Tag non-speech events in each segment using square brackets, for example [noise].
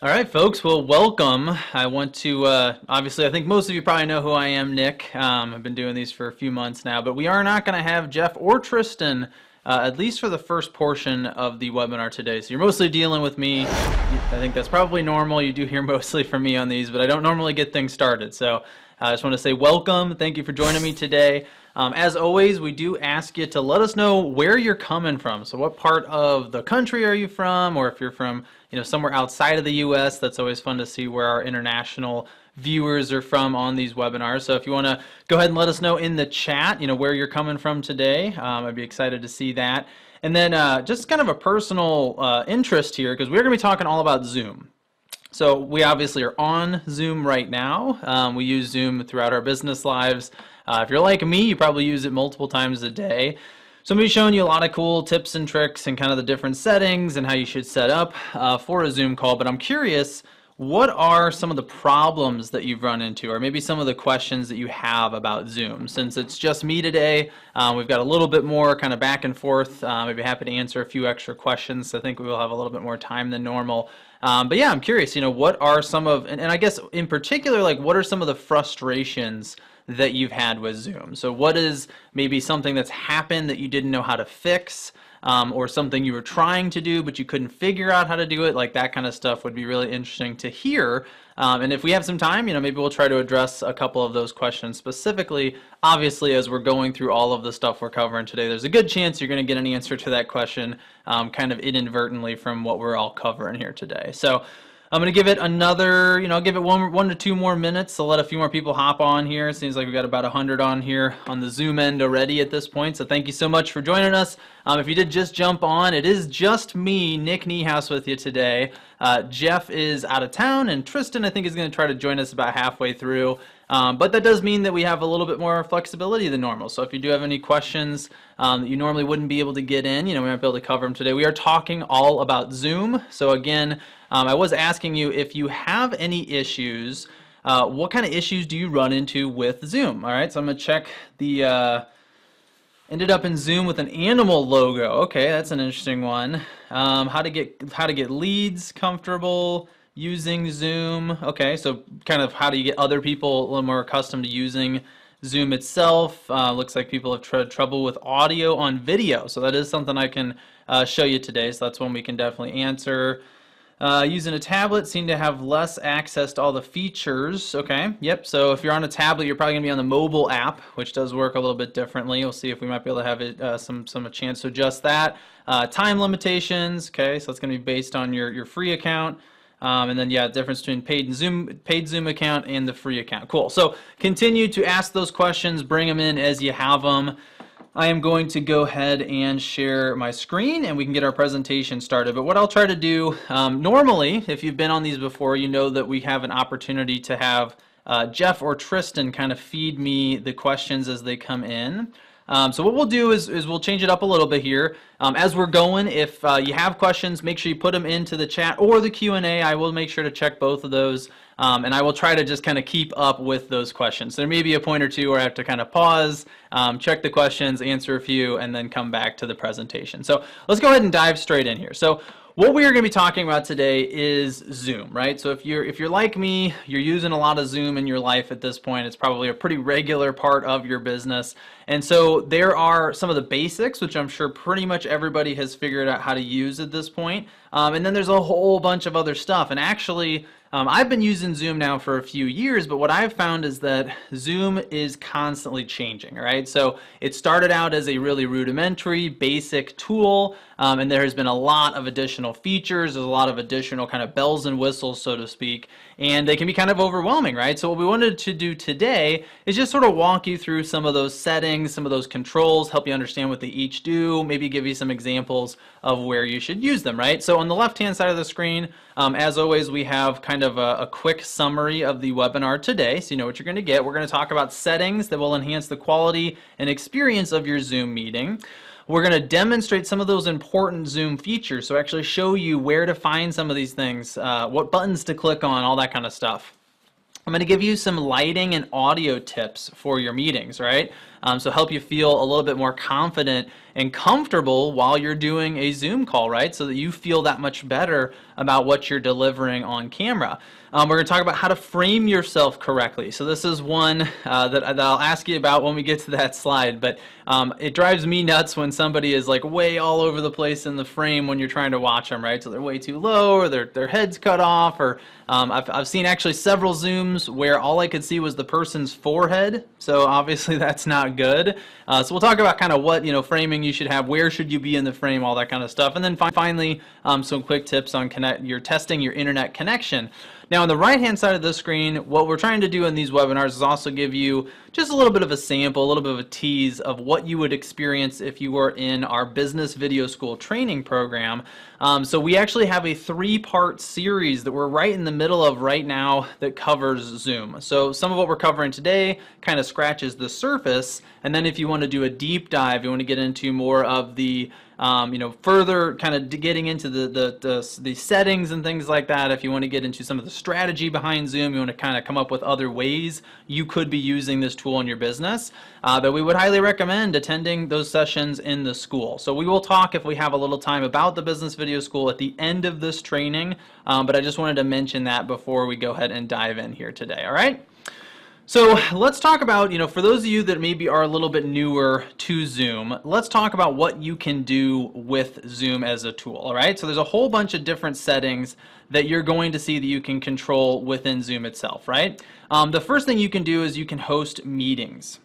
All right, folks. Well, welcome. I want to, uh, obviously, I think most of you probably know who I am, Nick. Um, I've been doing these for a few months now, but we are not going to have Jeff or Tristan, uh, at least for the first portion of the webinar today. So you're mostly dealing with me. I think that's probably normal. You do hear [laughs] mostly from me on these, but I don't normally get things started. So I just want to say welcome. Thank you for joining me today. Um, as always, we do ask you to let us know where you're coming from. So what part of the country are you from? Or if you're from you know, somewhere outside of the U.S., that's always fun to see where our international viewers are from on these webinars. So if you want to go ahead and let us know in the chat, you know, where you're coming from today, um, I'd be excited to see that. And then uh, just kind of a personal uh, interest here, because we're going to be talking all about Zoom. So we obviously are on Zoom right now. Um, we use Zoom throughout our business lives. Uh, if you're like me, you probably use it multiple times a day. So I'm going to be showing you a lot of cool tips and tricks and kind of the different settings and how you should set up uh, for a Zoom call. But I'm curious, what are some of the problems that you've run into or maybe some of the questions that you have about Zoom? Since it's just me today, um, we've got a little bit more kind of back and forth. Um, I'd be happy to answer a few extra questions. I think we will have a little bit more time than normal. Um, but yeah, I'm curious, you know, what are some of, and, and I guess in particular, like what are some of the frustrations that you've had with Zoom. So what is maybe something that's happened that you didn't know how to fix um, or something you were trying to do but you couldn't figure out how to do it, like that kind of stuff would be really interesting to hear. Um, and if we have some time, you know, maybe we'll try to address a couple of those questions specifically. Obviously, as we're going through all of the stuff we're covering today, there's a good chance you're going to get an answer to that question um, kind of inadvertently from what we're all covering here today. So I'm gonna give it another, you know, give it one one to two more minutes to let a few more people hop on here. It seems like we've got about 100 on here on the Zoom end already at this point. So thank you so much for joining us. Um, if you did just jump on, it is just me, Nick Niehaus, with you today. Uh, Jeff is out of town, and Tristan, I think, is going to try to join us about halfway through. Um, but that does mean that we have a little bit more flexibility than normal. So if you do have any questions um, that you normally wouldn't be able to get in, you know, we might be able to cover them today. We are talking all about Zoom. So again, um, I was asking you if you have any issues, uh, what kind of issues do you run into with Zoom? All right, so I'm gonna check the, uh, ended up in Zoom with an animal logo. Okay, that's an interesting one. Um, how to get how to get leads comfortable using Zoom. Okay, so kind of how do you get other people a little more accustomed to using Zoom itself. Uh, looks like people have trouble with audio on video, so that is something I can uh, show you today. So that's one we can definitely answer. Uh, using a tablet seem to have less access to all the features. Okay, yep. So if you're on a tablet, you're probably gonna be on the mobile app, which does work a little bit differently. We'll see if we might be able to have it uh, some some a chance to adjust that. Uh, time limitations. Okay, so it's gonna be based on your your free account. Um, and then yeah, difference between paid Zoom paid Zoom account and the free account. Cool. So continue to ask those questions. Bring them in as you have them. I am going to go ahead and share my screen and we can get our presentation started. But what I'll try to do, um, normally, if you've been on these before, you know that we have an opportunity to have uh, Jeff or Tristan kind of feed me the questions as they come in. Um, so what we'll do is, is we'll change it up a little bit here. Um, as we're going, if uh, you have questions, make sure you put them into the chat or the Q&A. I will make sure to check both of those. Um, and I will try to just kind of keep up with those questions. There may be a point or two where I have to kind of pause, um, check the questions, answer a few, and then come back to the presentation. So let's go ahead and dive straight in here. So what we are going to be talking about today is Zoom, right? So if you're if you're like me, you're using a lot of Zoom in your life at this point. It's probably a pretty regular part of your business. And so there are some of the basics, which I'm sure pretty much everybody has figured out how to use at this point. Um, and then there's a whole bunch of other stuff. And actually, um, I've been using Zoom now for a few years, but what I've found is that Zoom is constantly changing, right? So it started out as a really rudimentary, basic tool, um, and there has been a lot of additional features, there's a lot of additional kind of bells and whistles, so to speak, and they can be kind of overwhelming, right? So what we wanted to do today is just sort of walk you through some of those settings, some of those controls, help you understand what they each do, maybe give you some examples of where you should use them, right? So on the left-hand side of the screen, um, as always, we have kind of a, a, quick summary of the webinar today, so you know what you're going to get. We're going to talk about settings that will enhance the quality and experience of your Zoom meeting. We're going to demonstrate some of those important Zoom features, so actually show you where to find some of these things, uh, what buttons to click on, all that kind of stuff. I'm going to give you some lighting and audio tips for your meetings, right? Um, so help you feel a little bit more confident and comfortable while you're doing a Zoom call, right? So that you feel that much better about what you're delivering on camera. Um, we're going to talk about how to frame yourself correctly. So this is one uh, that, that, I'll ask you about when we get to that slide. But um, it drives me nuts when somebody is like way all over the place in the frame when you're trying to watch them, right? So they're way too low or their, their head's cut off. Or um, I've, I've seen actually several Zooms where all I could see was the person's forehead. So obviously [laughs] that's not good. Uh, so we'll talk about kind of what, you know, framing you should have, where should you be in the frame, all that kind of stuff. And then fi finally, um, some quick tips on connect, your testing your internet connection. Now on the right hand side of the screen, what we're trying to do in these webinars is also give you just a little bit of a sample, a little bit of a tease of what you would experience if you were in our business video school training program. Um, so we actually have a three-part series that we're right in the middle of right now that covers Zoom. So some of what we're covering today kind of scratches the surface, and then if you want to do a deep dive, you want to get into more of the um, you know, further kind of getting into the, the, the, the, settings and things like that, if you want to get into some of the strategy behind Zoom, you want to kind of come up with other ways you could be using this tool in your business, uh, that we would highly recommend attending those sessions in the school. So we will talk if we have a little time about the Business Video School at the end of this training, um, but I just wanted to mention that before we go ahead and dive in here today, all right? So let's talk about, you know, for those of you that maybe are a little bit newer to Zoom, let's talk about what you can do with Zoom as a tool, all right? So there's a whole bunch of different settings that you're going to see that you can control within Zoom itself, right? Um, the first thing you can do is you can host meetings.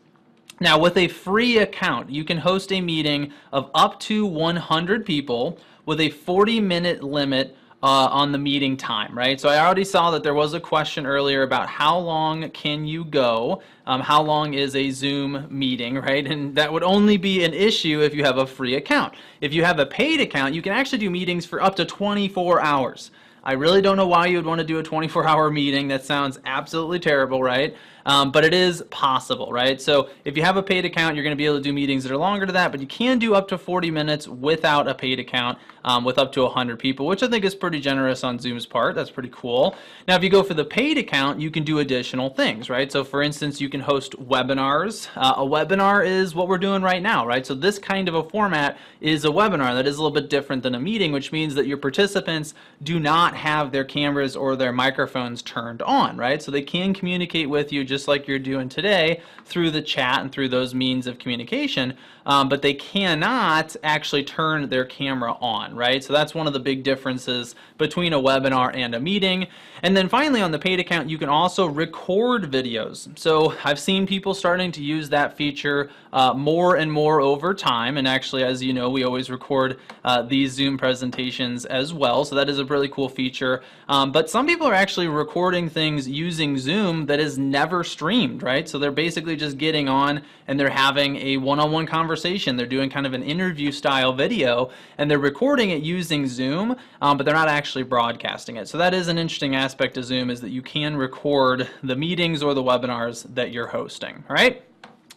Now with a free account, you can host a meeting of up to 100 people with a 40 minute limit uh, on the meeting time, right? So I already saw that there was a question earlier about how long can you go? Um, how long is a Zoom meeting, right? And that would only be an issue if you have a free account. If you have a paid account, you can actually do meetings for up to 24 hours. I really don't know why you would want to do a 24 hour meeting. That sounds absolutely terrible, right? Um, but it is possible, right? So if you have a paid account, you're going to be able to do meetings that are longer to that, but you can do up to 40 minutes without a paid account um, with up to 100 people, which I think is pretty generous on Zoom's part. That's pretty cool. Now, if you go for the paid account, you can do additional things, right? So for instance, you can host webinars. Uh, a webinar is what we're doing right now, right? So this kind of a format is a webinar that is a little bit different than a meeting, which means that your participants do not have their cameras or their microphones turned on, right? So they can communicate with you just like you're doing today through the chat and through those means of communication, um, but they cannot actually turn their camera on, right? So that's one of the big differences between a webinar and a meeting. And then finally on the paid account, you can also record videos. So I've seen people starting to use that feature uh, more and more over time. And actually, as you know, we always record uh, these Zoom presentations as well. So that is a really cool feature. Um, but some people are actually recording things using Zoom that is never streamed, right? So they're basically just getting on and they're having a one-on-one -on -one conversation. They're doing kind of an interview style video and they're recording it using Zoom, um, but they're not actually broadcasting it. So that is an interesting aspect of Zoom is that you can record the meetings or the webinars that you're hosting, all right?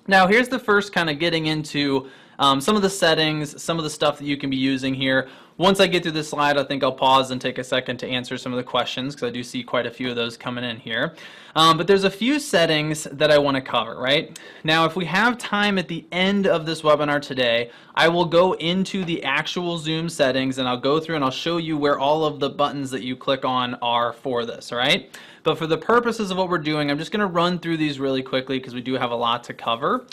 Now here's the first kind of getting into um, some of the settings, some of the stuff that you can be using here. Once I get through this slide, I think I'll pause and take a second to answer some of the questions because I do see quite a few of those coming in here. Um, but there's a few settings that I want to cover, right? Now, if we have time at the end of this webinar today, I will go into the actual Zoom settings and I'll go through and I'll show you where all of the buttons that you click on are for this, all right? But for the purposes of what we're doing, I'm just going to run through these really quickly because we do have a lot to cover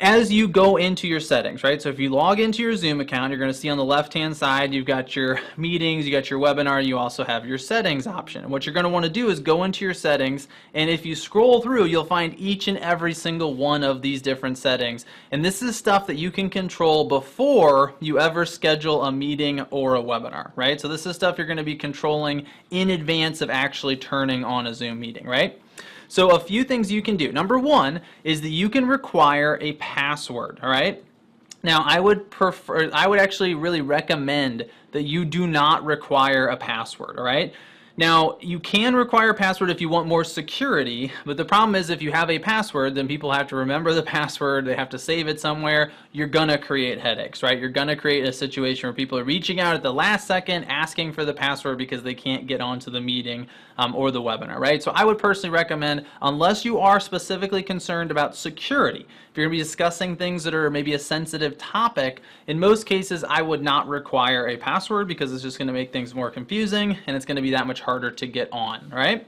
as you go into your settings, right? So if you log into your Zoom account, you're going to see on the left-hand side, you've got your meetings, you got your webinar, you also have your settings option. And what you're going to want to do is go into your settings, and if you scroll through, you'll find each and every single one of these different settings. And this is stuff that you can control before you ever schedule a meeting or a webinar, right? So this is stuff you're going to be controlling in advance of actually turning on a Zoom meeting, right? So a few things you can do. Number one is that you can require a password, all right? Now, I would prefer, I would actually really recommend that you do not require a password, all right? Now, you can require a password if you want more security, but the problem is if you have a password, then people have to remember the [laughs] password, they have to save it somewhere, you're gonna create headaches, right? You're gonna create a situation where people are reaching out at the last second, asking for the password because they can't get onto the meeting um, or the webinar, right? So I would personally recommend, unless you are specifically concerned about security, if you're gonna be discussing things that are maybe a sensitive topic, in most cases, I would not require a password because it's just gonna make things more confusing and it's gonna be that much harder to get on, right?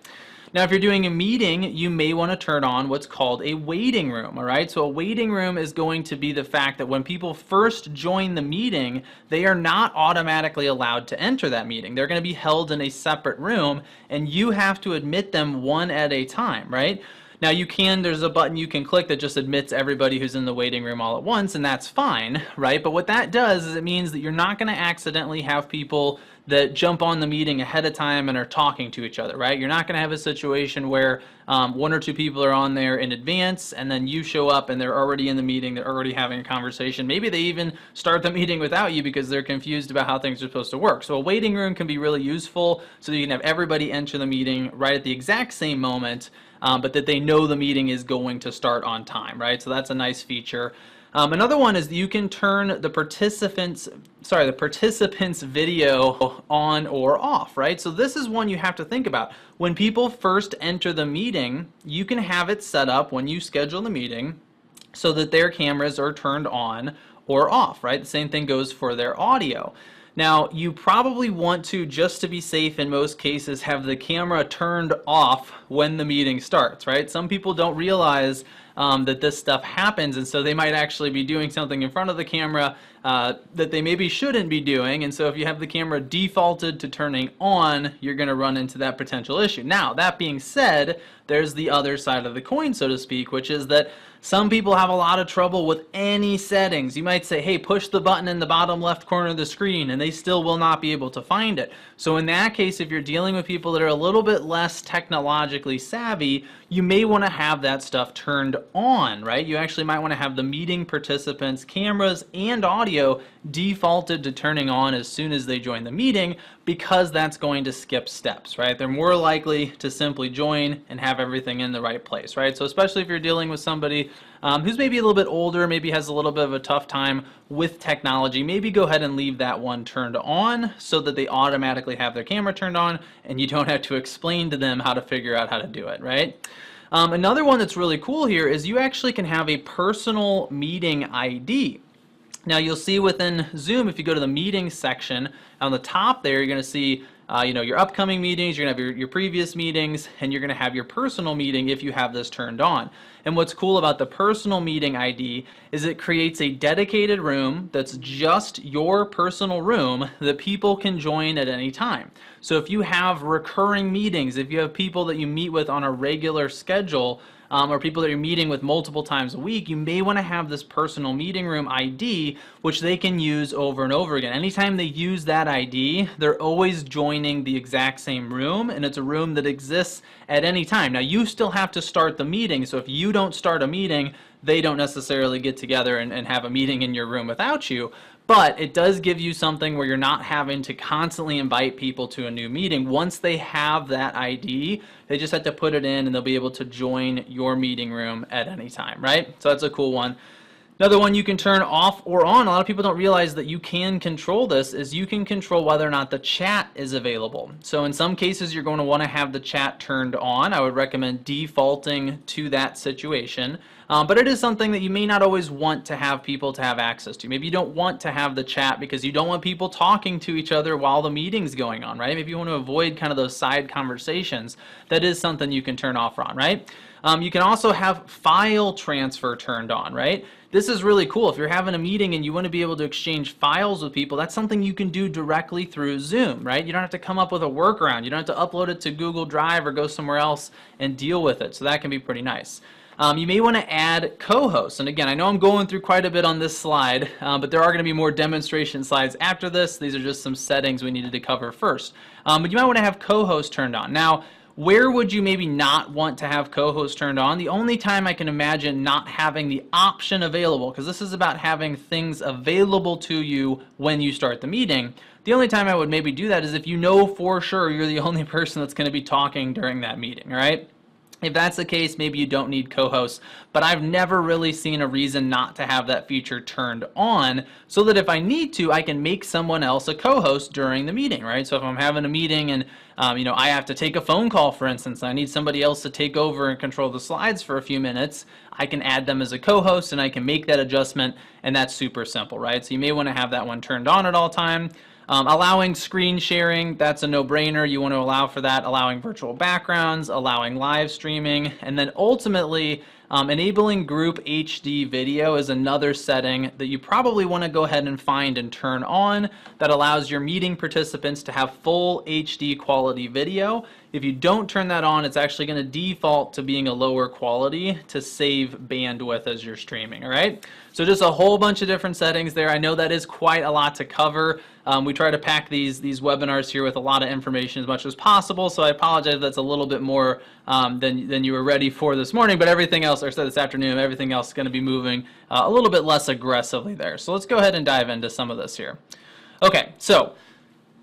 Now, if you're doing a meeting, you may want to turn on what's called a waiting room, all right? So a waiting room is going to be the fact that when people first join the meeting, they are not automatically allowed to enter that meeting. They're going to be held in a separate room, and you have to admit them one at a time, right? Now you can, there's a button you can click that just admits everybody who's in the waiting room all at once, and that's fine, right? But what that does is it means that you're not going to accidentally have people that jump on the meeting ahead of time and are talking to each other, right? You're not going to have a situation where um, one or two people are on there in advance and then you show up and they're already in the meeting, they're already having a conversation. Maybe they even start the [laughs] meeting without you because they're confused about how things are supposed to work. So a waiting room can be really useful so you can have everybody enter the meeting right at the exact same moment um, but that they know the meeting is going to start on time, right? So that's a nice feature. Um, another one is you can turn the participants, sorry, the participants video on or off, right? So this is one you have to think about. When people first enter the meeting, you can have it set up when you schedule the meeting so that their cameras are turned on or off, right? The same thing goes for their audio. Now, you probably want to, just to be safe in most cases, have the camera turned off when the meeting starts, right? Some people don't realize um, that this stuff happens, and so they might actually be doing something in front of the camera uh, that they maybe shouldn't be doing, and so if you have the camera defaulted to turning on, you're going to run into that potential issue. Now, that being said, there's the other side of the coin, so to speak, which is that some people have a lot of trouble with any settings. You might say, hey, push the button in the bottom left corner of the screen, and they still will not be able to find it. So in that case, if you're dealing with people that are a little bit less technologically savvy, you may want to have that stuff turned on, right? You actually might want to have the meeting participants' cameras and audio defaulted to turning on as soon as they join the meeting because that's going to skip steps, right? They're more likely to simply join and have everything in the right place, right? So especially if you're dealing with somebody um, who's maybe a little bit older, maybe has a little bit of a tough time with technology, maybe go ahead and leave that one turned on so that they automatically have their camera turned on and you don't [laughs] have to explain to them how to figure out how to do it, right? Um, another one that's really cool here is you actually can have a personal meeting ID. Now you'll see within Zoom, if you go to the meeting section, on the top there, you're going to see uh, you know, your upcoming meetings, you're to have your, your previous meetings, and you're going to have your personal meeting if you have this turned on. And what's cool about the personal meeting ID is it creates a dedicated room that's just your personal room that people can join at any time. So if you have recurring meetings, if you have people that you meet with on a regular schedule, um, or people that you're meeting with multiple times a week, you may want to have this personal meeting room ID, which they can use over and over again. Anytime they use that ID, they're always joining the exact same room, and it's a room that exists at any time. Now, you still have to start the meeting, so if you don't start a meeting, they don't necessarily get together and, and have a meeting in your room without you but it does give you something where you're not having to constantly invite people to a new meeting. Once they have that ID, they just have to put it in and they'll be able to join your meeting room at any time, right? So that's a cool one. Another one you can turn off or on, a lot of people don't realize that you can control this, is you can control whether or not the chat is available. So in some cases you're going to want to have the chat turned on. I would recommend defaulting to that situation. Um, but it is something that you may not always want to have people to have access to. Maybe you don't want to have the chat because you don't want people talking to each other while the meeting's going on, right? Maybe you want to avoid kind of those side conversations. That is something you can turn off on, right? Um, you can also have file transfer turned on, right? This is really cool. If you're having a meeting and you want to be able to exchange files with people, that's something you can do directly through Zoom, right? You don't have to come up with a workaround. You don't have to upload it to Google Drive or go somewhere else and deal with it. So that can be pretty nice. Um, you may want to add co-hosts. And again, I know I'm going through quite a bit on this slide, uh, but there are going to be more demonstration slides after this. These are just some settings we needed to cover first. Um, but you might want to have co-host turned on. Now, where would you maybe not want to have co-host turned on? The only time I can imagine not having the option available, because this is about having things available to you when you start the meeting. The only time I would maybe do that is if you know for sure you're the [laughs] only person that's going to be talking during that meeting, right? If that's the case, maybe you don't need co-hosts, but I've never really seen a reason not to have that feature turned on so that if I need to, I can make someone else a co-host during the meeting, right? So if I'm having a meeting and um, you know, I have to take a phone call, for instance, I need somebody else to take over and control the slides for a few minutes, I can add them as a co-host and I can make that adjustment and that's super simple, right? So you may want to have that one turned on at all time. Um, allowing screen sharing, that's a no-brainer. You want to allow for that, allowing virtual backgrounds, allowing live streaming, and then ultimately um, enabling group HD video is another setting that you probably want to go ahead and find and turn on that allows your meeting participants to have full HD quality video. If you don't turn that on, it's actually going to default to being a lower quality to save bandwidth as you're streaming, all right? So just a whole bunch of different settings there. I know that is quite a lot to cover. Um, we try to pack these these webinars here with a lot of information as much as possible, so I apologize if that's a little bit more um, than, than you were ready for this morning, but everything else, or said this afternoon, everything else is going to be moving uh, a little bit less aggressively there. So let's go ahead and dive into some of this here. Okay, so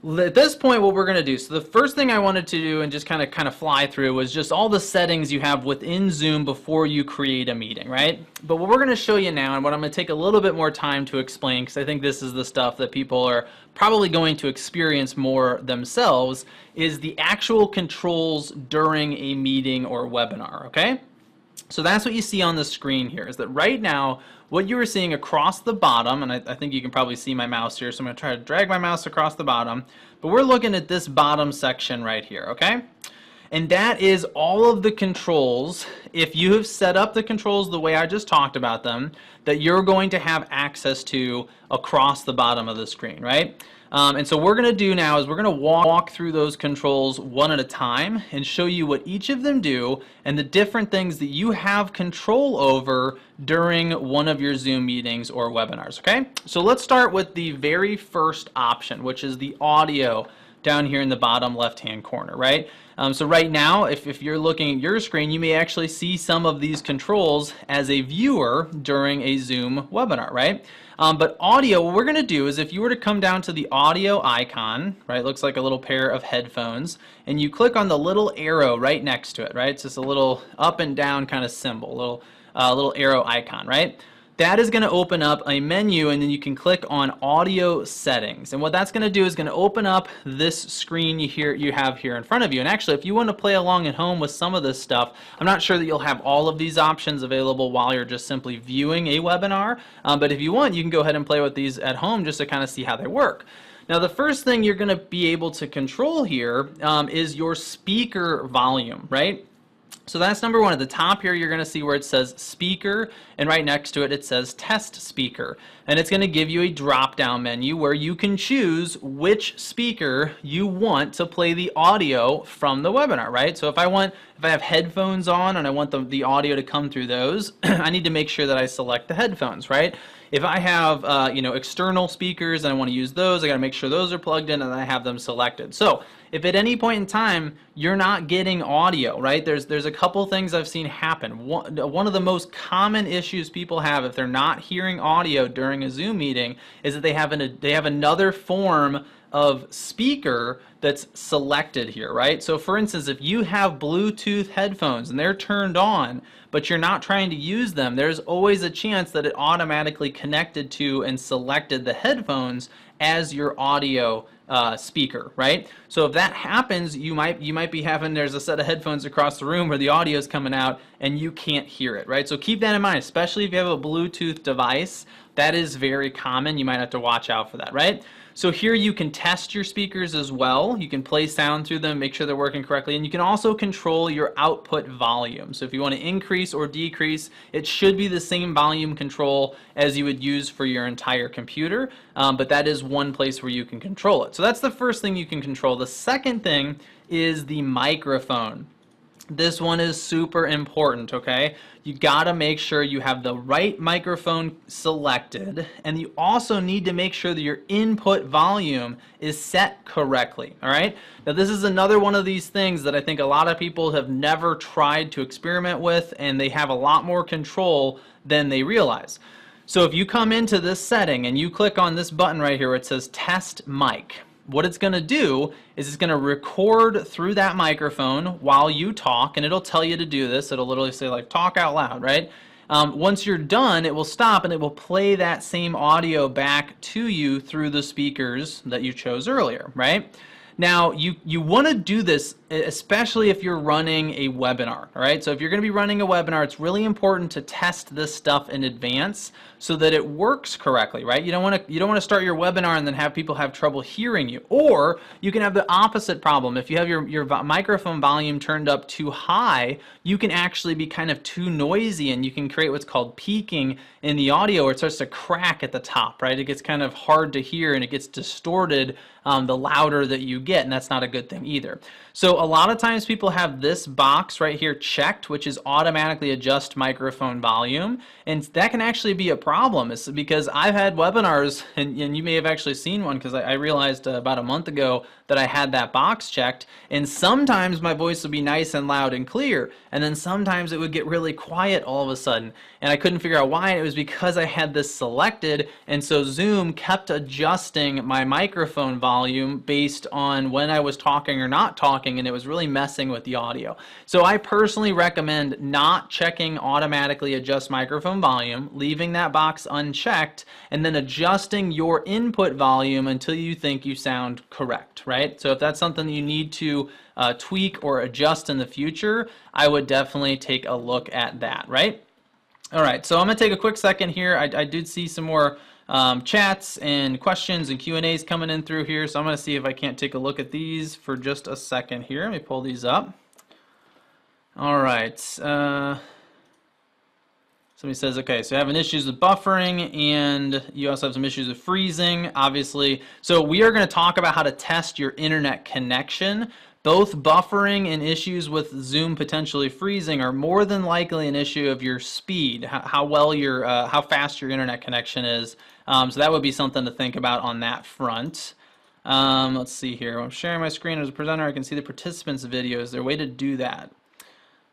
at this point what we're going to do so the first thing I wanted to do and just kind of kind of fly through was just all the settings you have within Zoom before you create a meeting right? But what we're going to show you now and what I'm going to take a little bit more time to explain because I think this is the stuff that people are probably going to experience more themselves is the actual controls during a meeting or webinar okay so that's what you see on the screen here is that right now what you are seeing across the bottom, and I, I, think you can probably see my mouse here, so I'm going to try to drag my mouse across the bottom, but we're looking at this bottom section right here, okay? And that is all of the controls, if you have set up the controls the way I just talked about them, that you're going to have access to across the bottom of the screen, right? Um, and so we're going to do now is we're going to walk through those controls one at a time and show you what each of them do and the different things that you have control over during one of your Zoom meetings or webinars, okay? So let's start with the very first option, which is the audio down here in the bottom left-hand corner, right? Um, so right now, if, if you're looking at your screen, you may actually see some of these controls as a viewer during a Zoom webinar, right? Um, but audio, what we're going to do is if you were to come down to the audio icon, right, looks like a little pair of headphones, and you click on the little arrow right next to it, right? It's just a little up and down kind of symbol, little, uh, little arrow icon, right? That is going to open up a menu and then you can click on audio settings. And what that's going to do is going to open up this screen you hear you have here in front of you. And actually if you want to play along at home with some of this stuff I'm not sure that you'll have all of these options available while you're just simply viewing a webinar um, but if you want you can go ahead and play with these at home just to kind of see how they work. Now the first thing you're going to be able to control here um, is your speaker volume right so that's number one. At the top here, you're going to see where it says speaker, and right next to it, it says test speaker. And it's going to give you a drop-down menu where you can choose which speaker you want to play the audio from the webinar, right? So if I want, if I have headphones on and I want the, the audio to come through those, [clears throat] I need to make sure that I select the headphones, right? If I have, uh, you know, external speakers and I want to use those, I got to make sure those are plugged in and I have them selected. So if at any point in time you're not getting audio, right? There's there's a couple things I've seen happen. One, one of the most common issues people have if they're not hearing audio during a Zoom meeting is that they have an they have another form of speaker that's selected here, right? So for instance, if you have Bluetooth headphones and they're turned on, but you're not trying to use them, there's always a chance that it automatically connected to and selected the headphones as your audio uh, speaker, right? So if that happens, you might you might be having there's a set of headphones across the room where the audio is coming out and you can't hear it, right? So keep that in mind, especially if you have a Bluetooth device. That is very common. You might have to watch out for that, right? So here you can test your speakers as well. You can play sound through them, make sure they're working correctly, and you can also control your output volume. So if you want to increase or decrease, it should be the same volume control as you would use for your entire computer, um, but that is one place where you can control it. So that's the first thing you can control. The second thing is the microphone. This one is super important, okay? You gotta make sure you have the right microphone selected, and you also need to make sure that your input volume is set correctly, all right? Now, this is another one of these things that I think a lot of people have never tried to experiment with, and they have a lot more control than they realize. So if you come into this setting and you click on this button right here it says Test Mic, what it's going to do is it's going to record through that microphone while you talk, and it'll tell you to do this. It'll literally say like talk out loud, right? Um, once you're done, it will stop and it will play that same audio back to you through the speakers that you chose earlier, right? Now, you, you want to do this, especially if you're running a webinar, all right? So if you're going to be running a webinar, it's really important to test this stuff in advance so that it works correctly, right? You don't want to you don't want to start your webinar and then have people have trouble hearing you. Or you can have the opposite problem. If you have your, your microphone volume turned up too high, you can actually be kind of too noisy and you can create what's called peaking in the audio where it starts to crack at the top, right? It gets kind of hard to hear and it gets distorted um, the louder that you get, and that's not a good thing either. So a lot of times people have this box right here checked, which is automatically adjust microphone volume, and that can actually be a problem. It's because I've had webinars, and, and you may have actually seen one because I, I, realized uh, about a month ago that I had that box checked, and sometimes my voice would be nice and loud and clear, and then sometimes it would get really quiet all of a sudden, and I couldn't figure out why, and it was because I had this selected, and so Zoom kept adjusting my microphone volume based on when I was talking or not talking, and it was really messing with the audio. So I personally recommend not checking automatically adjust microphone volume, leaving that box unchecked, and then adjusting your input volume until you think you sound correct, right? So if that's something you need to uh, tweak or adjust in the future, I would definitely take a look at that, right? All right, so I'm to take a quick second here. I, I did see some more um, chats and questions and Q&As coming in through here, so I'm to see if I can't take a look at these for just a second here. Let me pull these up. All right. Uh, somebody says, okay, so having issues with buffering and you also have some issues with freezing, obviously. So we are going to talk about how to test your internet connection. Both buffering and issues with Zoom potentially freezing are more than likely an issue of your speed, how, well your, uh, how fast your internet connection is. Um, so that would be something to think about on that front. Um, let's see here. I'm sharing my screen as a presenter. I can see the participants' video. Is there a way to do that?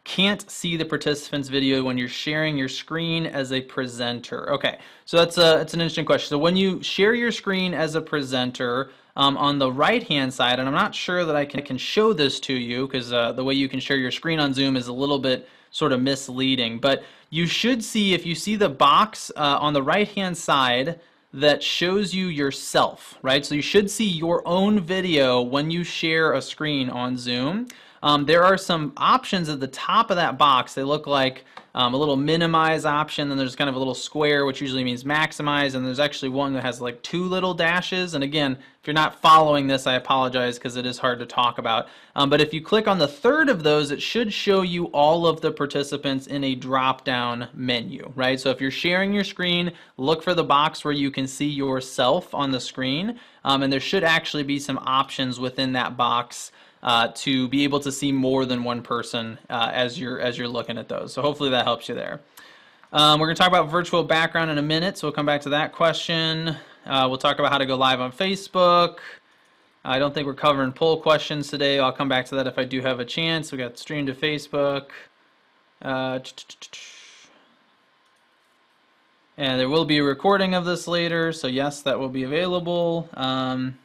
Can't see the participants' video when you're sharing your screen as a presenter. Okay, so that's a, that's an interesting question. So when you share your screen as a presenter, um, on the right hand side, and I'm not sure that I can, can show this to you because uh, the way you can share your screen on Zoom is a little bit sort of misleading, but you should see, if you see the box uh, on the right hand side that shows you yourself, right? So you should see your own video when you share a screen on Zoom. Um, there are some options at the top of that box. They look like um, a little minimize option, then there's kind of a little square, which usually means maximize, and there's actually one that has like two little dashes. And again, if you're not following this, I apologize because it is hard to talk about. Um, but if you click on the third of those, it should show you all of the participants in a drop-down menu, right? So if you're sharing your screen, look for the box where you can see yourself on the screen, um, and there should actually be some options within that box uh, to be able to see more than one person uh, as you're as you're looking at those. So hopefully that helps you there. Um, we're going to talk about virtual background in a minute, so we'll come back to that question. Uh, we'll talk about how to go live on Facebook. I don't think we're covering poll questions today. I'll come back to that if I do have a chance. We got stream to Facebook. Uh, and there will be a recording of this later, so yes, that will be available. Um,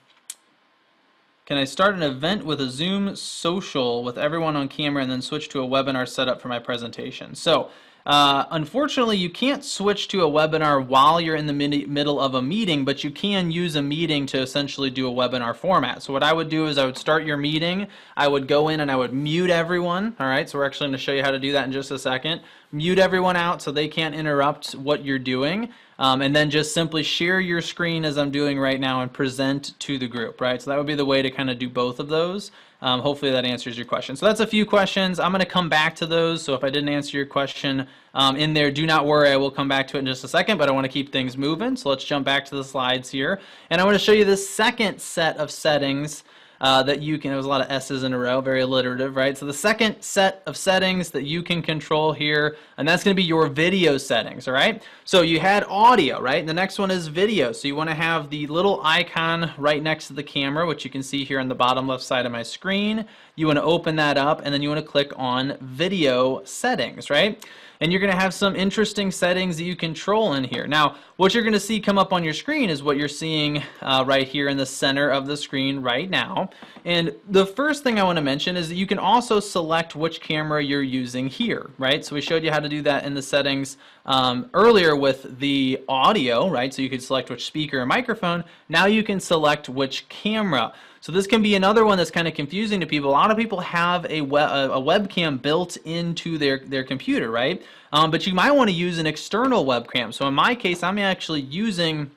can I start an event with a Zoom social with everyone on camera and then switch to a webinar setup for my presentation? So uh, unfortunately, you can't switch to a webinar while you're in the mid middle of a meeting, but you can use a meeting to essentially do a webinar format. So what I would do is I would start your meeting, I would go in and I would mute everyone, all right? So we're actually going to show you how to do that in just a second. Mute everyone out so they can't interrupt what you're doing, um, and then just simply share your screen as I'm doing right now and present to the group, right? So that would be the way to kind of do both of those. Um, hopefully that answers your question. So that's a few questions. I'm going to come back to those. So if I didn't answer your question um, in there, do not worry. I will come back to it in just a second, but I want to keep things moving. So let's jump back to the slides here. And I want to show you the second set of settings uh, that you can, there was a lot of S's in a row, very alliterative, right? So the second set of settings that you can control here, and that's going to be your video settings, all right? So you had audio, right? And the next one is video. So you want to have the little icon right next to the camera, which you can see here on the bottom left side of my screen. You want to open that up, and then you want to click on video settings, right? And you're going to have some interesting settings that you control in here. Now, what you're going to see come up on your screen is what you're seeing uh, right here in the center of the screen right now. And the first thing I want to mention is that you can also select which camera you're using here, right? So we showed you how to do that in the settings um, earlier with the audio, right? So you could select which speaker and microphone. Now you can select which camera. So this can be another one that's kind of confusing to people. A lot of people have a, a webcam built into their, their computer, right? Um, but you might want to use an external webcam. So in my case, I'm actually using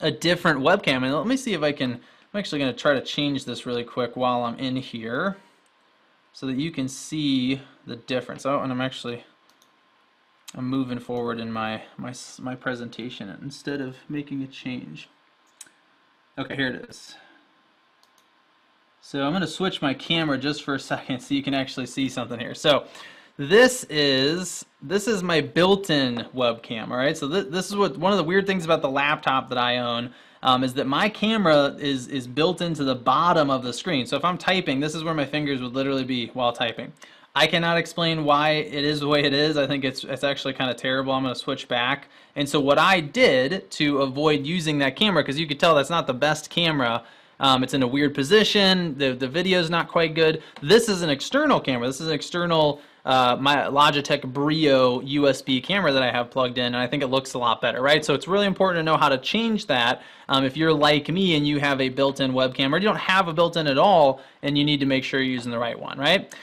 a different webcam. And let me see if I can, I'm actually going to try to change this really quick while I'm in here so that you can see the difference. Oh, and I'm actually, I'm moving forward in my, my, my presentation instead of making a change. Okay, here it is. So I'm going to switch my camera just for a second [laughs] so you can actually see something here. So this is this is my built-in webcam. All right. So th this is what one of the weird things about the laptop that I own um, is that my camera is is built into the bottom of the screen. So if I'm typing, this is where my fingers would literally be while typing. I cannot explain why it is the way it is. I think it's it's actually kind of terrible. I'm going to switch back. And so what I did to avoid using that camera, because you could tell that's not the best camera um, it's in a weird position. The, the video is not quite good. This is an external camera. This is an external uh, my Logitech Brio USB camera that I have plugged in, and I think it looks a lot better, right? So it's really important to know how to change that. Um, if you're like me and you have a built-in webcam, or you don't have a built-in at all, and you need to make sure you're using the right one, right?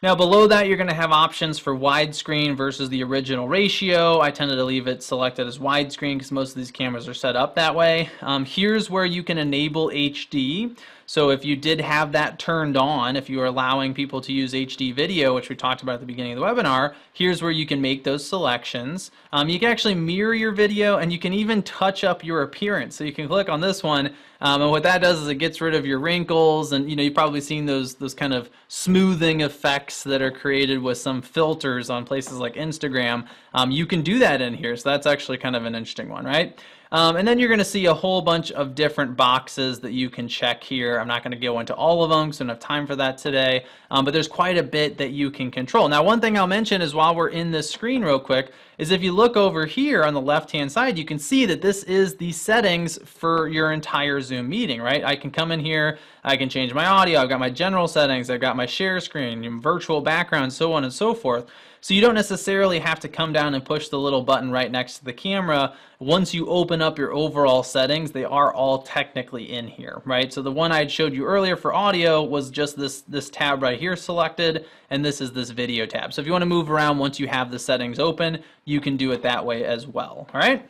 Now below that you're going to have options for widescreen versus the original ratio. I tended to leave it selected as widescreen because most of these cameras are set up that way. Um, here's where you can enable HD. So if you did have that turned on, if you are allowing people to use HD video, which we talked about at the beginning of the webinar, here's where you can make those selections. Um, you can actually mirror your video and you can even touch up your appearance. So you can click on this one um, and what that does is it gets rid of your wrinkles and you know you've probably seen those those kind of smoothing effects that are created with some filters on places like Instagram. Um, you can do that in here so that's actually kind of an interesting one, right? Um, and then you're going to see a whole bunch of different boxes that you can check here. I'm not going to go into all of them because I don't have time for that today, um, but there's quite a bit that you can control. Now, one thing I'll mention is while we're in this screen real quick, is if you look over here on the left-hand side, you can see that this is the settings for your entire Zoom meeting, right? I can come in here, I can change my audio, I've got my general settings, I've got my share screen, virtual background, so on and so forth. So you don't necessarily have to come down and push the little button right next to the camera. Once you open up your overall settings, they are all technically in here, right? So the one I showed you earlier for audio was just this, this tab right here selected, and this is this video tab. So if you want to move around once you have the settings open, you can do it that way as well, all right?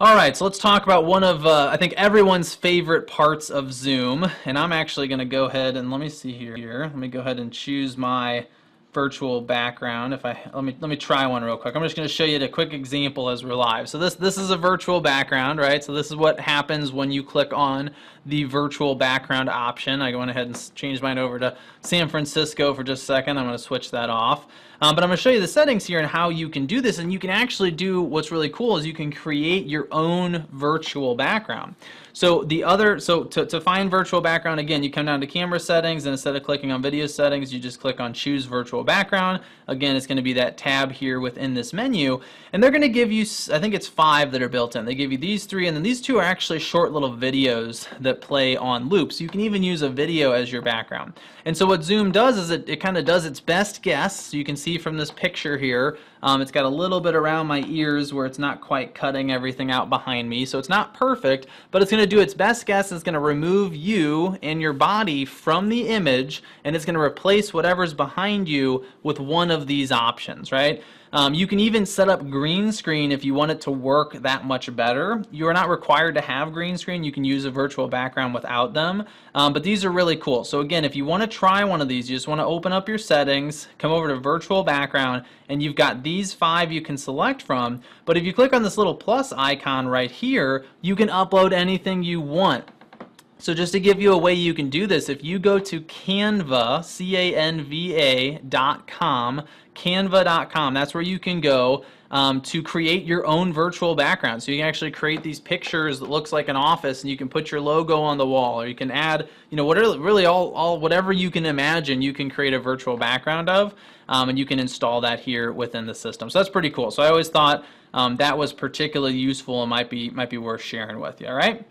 All right, so let's talk about one of, uh, I think, everyone's favorite parts of Zoom. And I'm actually going to go ahead and let me see here. Here. Let me go ahead and choose my virtual background. If I let me let me try one real quick. I'm just going to show you a quick example as we're live. So this this is a virtual background, right? So this is what happens when you click on the virtual background option. I went ahead and changed mine over to San Francisco for just a second. I'm going to switch that off. Um, but I'm going to show you the settings here and how you can do this. And you can actually do what's really cool is you can create your own virtual background. So the other, so to, to find virtual background, again, you come down to camera settings and instead of clicking on video settings, you just click on choose virtual background. Again, it's going to be that tab here within this menu. And they're to give you, I think it's five that are built in. They give you these three, and then these two are actually short little videos that play on loops. You can even use a video as your background. And so what Zoom does is it, it kind of does its best guess. So you can see from this picture here, um, it's got a little bit around my ears where it's not quite cutting everything out behind me. So it's not perfect, but it's going to do its best guess. It's going to remove you and your body from the image, and it's going to replace whatever's behind you with one of these options, right? Um, you can even set up green screen if you want it to work that much better. You are not required to have green screen. You can use a virtual background without them. Um, but these are really cool. So again, if you want to try one of these, you just want to open up your settings, come over to virtual background, and you've got these five you can select from. But if you click on this little plus icon right here, you can upload anything you want. So just to give you a way you can do this, if you go to Canva, C-A-N-V-A dot com, canva.com, that's where you can go um, to create your own virtual background. So you can actually create these pictures that looks like an office and you can put your logo on the wall or you can add, you know, whatever, really all, all whatever you can imagine you can create a virtual background of um, and you can install that here within the system. So that's pretty cool. So I always thought um, that was particularly useful and might be, might be worth sharing with you, all right?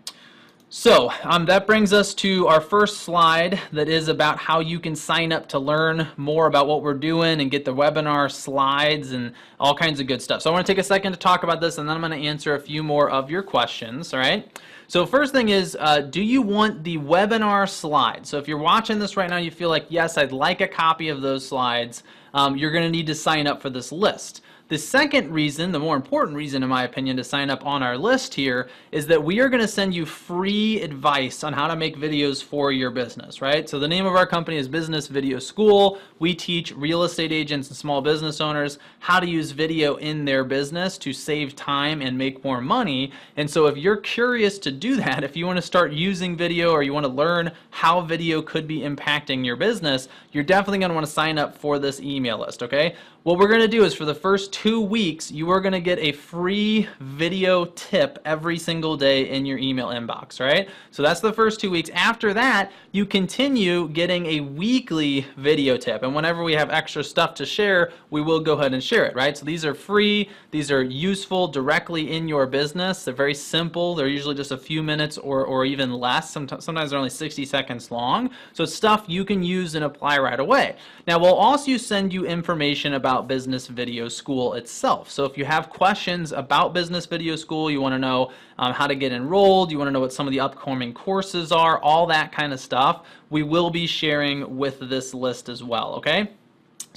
So um, that brings us to our first slide that is about how you can sign up to learn more about what we're doing and get the webinar slides and all kinds of good stuff. So I want to take a second to talk about this and then I'm going to answer a few more of your questions, all right? So first thing is, uh, do you want the webinar slides? So if you're watching this right now, you feel like, yes, I'd like a copy of those slides, um, you're going to need to sign up for this list. The second reason, the more important reason in my opinion to sign up on our list here is that we are going to send you free advice on how to make videos for your business, right? So the name of our company is Business Video School. We teach real estate agents and small business owners how to use video in their business to save time and make more money. And so if you're curious to do that, if you want to start using video or you want to learn how video could be impacting your business, you're definitely going to want to sign up for this email list, okay? What we're going to do is for the first two weeks, you are going to get a free video tip every single day in your email inbox, right? So that's the first two weeks. After that, you continue getting a weekly video tip. And whenever we have extra stuff to share, we will go ahead and share it, right? So these are free. These are useful directly in your business. They're very simple. They're usually just a few minutes or, or even less. Sometimes, sometimes they're only 60 seconds long. So it's stuff you can use and apply right away. Now, we'll also send you information about Business Video School itself. So if you have questions about Business Video School, you want to know um, how to get enrolled, you want to know what some of the upcoming courses are, all that kind of stuff, we will be sharing with this list as well, okay?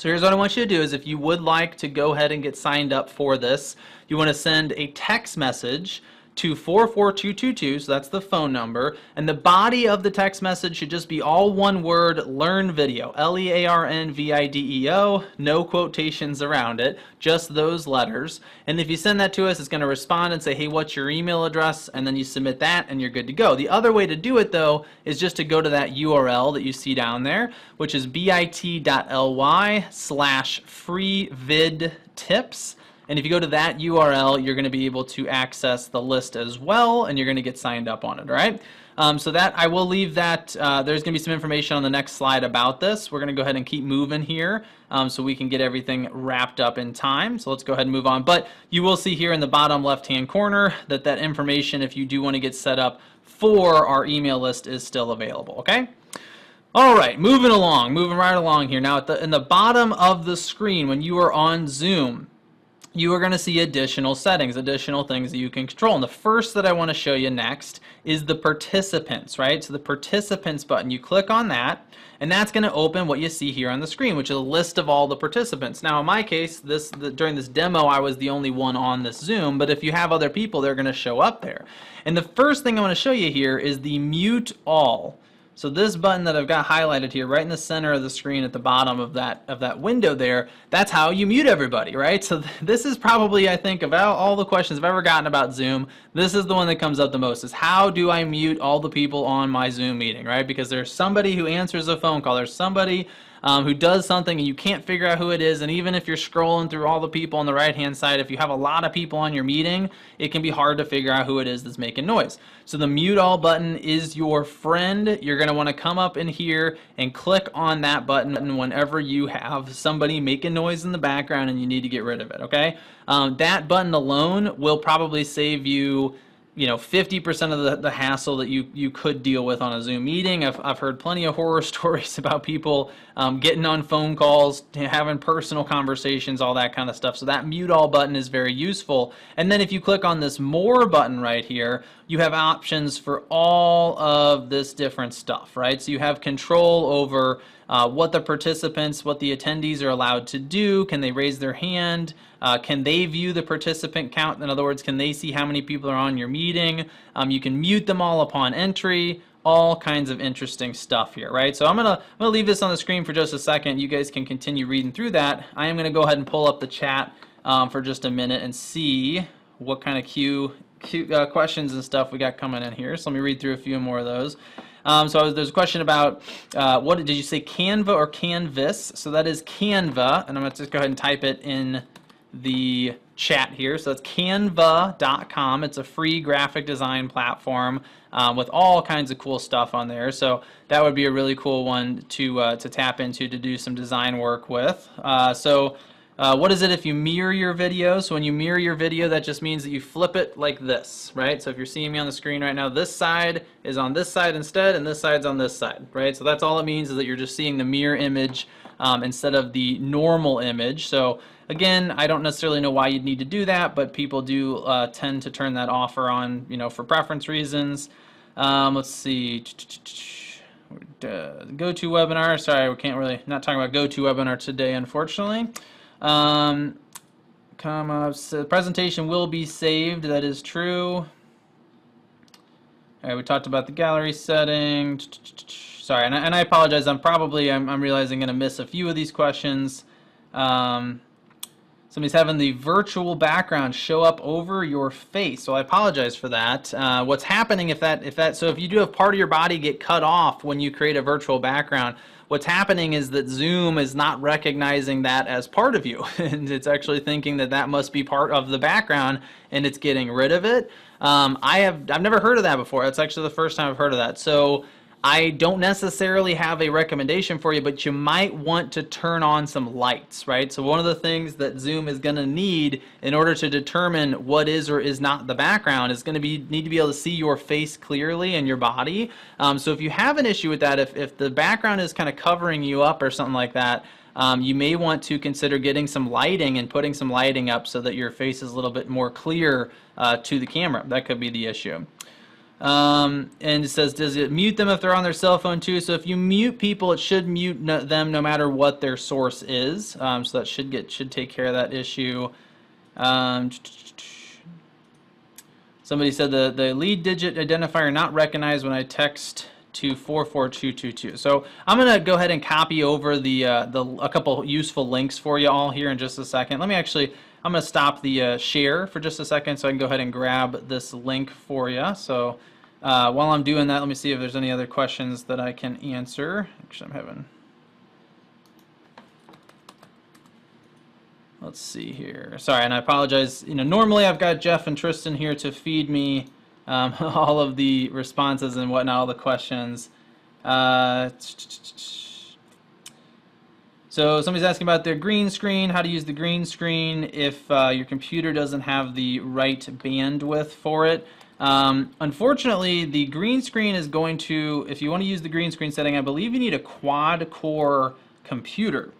So here's what I want you to do is if you would like to go ahead and get signed up for this, you want to send a text message to 44222, so that's the phone number, and the body of the text message should just be all one word, learn video, L-E-A-R-N-V-I-D-E-O, no quotations around it, just those letters. And if you send that to us, it's going to respond and say, hey, what's your email address? And then you submit that and you're good to go. The other way to do it, though, is just to go to that URL that you see down there, which is bit.ly slash freevidtips. And if you go to that URL, you're going to be able to access the list as well, and you're going to get signed up on it, all right? Um, so that I will leave that. Uh, there's going to be some information on the next slide about this. We're going to go ahead and keep moving here um, so we can get everything wrapped up in time. So let's go ahead and move on. But you will see here in the bottom left-hand corner that that information, if you do want to get set up for our email list, is still available, okay? All right, moving along, moving right along here. Now, at the, in the bottom of the screen, when you are on Zoom, you are going to see additional settings, additional things that you can control. And the first that I want to show you next is the participants, right? So the participants button, you click on that, and that's going to open what you see here on the screen, which is a list of all the participants. Now, in my case, this the, during this demo, I was the only one on this Zoom, but if you have other people, they're going to show up there. And the first thing I want to show you here is the mute all. So this button that I've got highlighted here, right in the center of the screen at the bottom of that of that window there, that's how you mute everybody, right? So th [laughs] this is probably, I think, about all the questions I've ever gotten about Zoom, this is the one that comes up the most, is how do I mute all the people on my Zoom meeting, right? Because there's somebody who answers a phone call, there's somebody um, who does something and you can't figure out who it is. And even if you're scrolling through all the people on the right hand side, if you have a lot of people on your meeting, it can be hard to figure out who it is that's making noise. So the mute all button is your friend. You're going to want to come up in here and click on that button whenever you have somebody making noise in the background and you need to get rid of it. Okay, um, that button alone will probably save you you know 50% of the, the hassle that you, you could deal with on a Zoom meeting. I've, I've heard plenty of horror [laughs] stories about people um, getting on phone calls, having personal conversations, all that kind of stuff. So that mute all button is very useful. And then if you click on this more button right here, you have options for all of this different stuff, right? So you have control over uh, what the participants, what the attendees are allowed to do. Can they raise their hand? Uh, can they view the participant count? In other words, can they see how many people are on your meeting? Um, you can mute them all upon entry all kinds of interesting stuff here, right? So I'm gonna, I'm gonna leave this on the screen for just a second. You guys can continue reading through that. I am gonna go ahead and pull up the chat um, for just a minute and see what kind of queue uh, questions and stuff we got coming in here. So let me read through a few more of those. Um, so there's a question about uh, what did you say, Canva or Canvas? So that is Canva, and I'm going to just go ahead and type it in the chat here. So it's canva.com. It's a free graphic design platform um, with all kinds of cool stuff on there. So that would be a really cool one to uh, to tap into to do some design work with. Uh, so uh, what is it if you mirror your video? So when you mirror your video, that just means that you flip it like this, right? So if you're seeing me on the screen right now, this side is on this side instead, and this side's on this side, right? So that's all it means is that you're just seeing the mirror image um, instead of the normal image. So again, I don't necessarily know why you'd need to do that, but people do uh, tend to turn that off or on, you know, for preference reasons. Um, let's see. GoToWebinar. Sorry, we can't really not talking about GoToWebinar today, unfortunately. Um, comma, so presentation will be saved. That is true. All right, we talked about the gallery setting. Sorry, and I, and I apologize. I'm probably, I'm, I'm realizing, going to miss a few of these questions. Um, somebody's having the virtual background show up over your face, so I apologize for that. Uh, what's happening if that, if that, so if you do have part of your body get cut off when you create a virtual background, what's happening is that Zoom is not recognizing that as part of you. [laughs] and it's actually thinking that that must be part of the background and it's getting rid of it. Um, I have, I've never heard of that before. That's actually the first time I've heard of that. So I don't necessarily have a recommendation for you, but you might want to turn on some lights, right? So one of the things that Zoom is going to need in order to determine what is or is not the background is going to be need to be able to see your face clearly and your body. Um, so if you have an issue with that, if, if the background is kind of covering you up or something like that, um, you may want to consider getting some lighting and putting some lighting up so that your face is a little bit more clear uh, to the camera. That could be the issue. Um, and it says, does it mute them if they're on their cell phone too? So if you mute people, it should mute no, them no matter what their source is. Um, so that should get should take care of that issue. Um, somebody said the the lead digit identifier not recognized when I text to 44222. So I'm going to go ahead and copy over the uh, the a couple useful links for you all here in just a second. Let me actually I'm going to stop the uh, share for just a second so I can go ahead and grab this link for you. So uh, while I'm doing that, let me see if there's any other questions that I can answer. Actually, I'm having... Let's see here. Sorry, and I apologize. You know, normally I've got Jeff and Tristan here to feed me um, [laughs] all of the responses and whatnot, all the questions. Uh, so somebody's asking about their green screen, how to use the green screen if uh, your computer doesn't have the right bandwidth for it. Um, unfortunately, the green screen is going to, if you want to use the green screen setting, I believe you need a quad-core computer.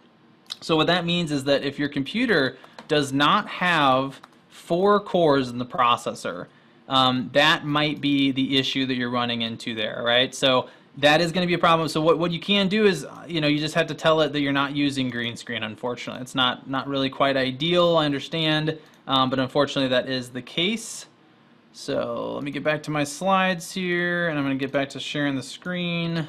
So what that means is that if your computer does not have four cores in the processor, um, that might be the issue that you're running into there, right? So that is going to be a problem. So what, what you can do is, you know, you just have to tell it that you're not using green screen, unfortunately. It's not, not really quite ideal, I understand, um, but unfortunately that is the case. So let me get back to my slides here, and I'm going to get back to sharing the screen.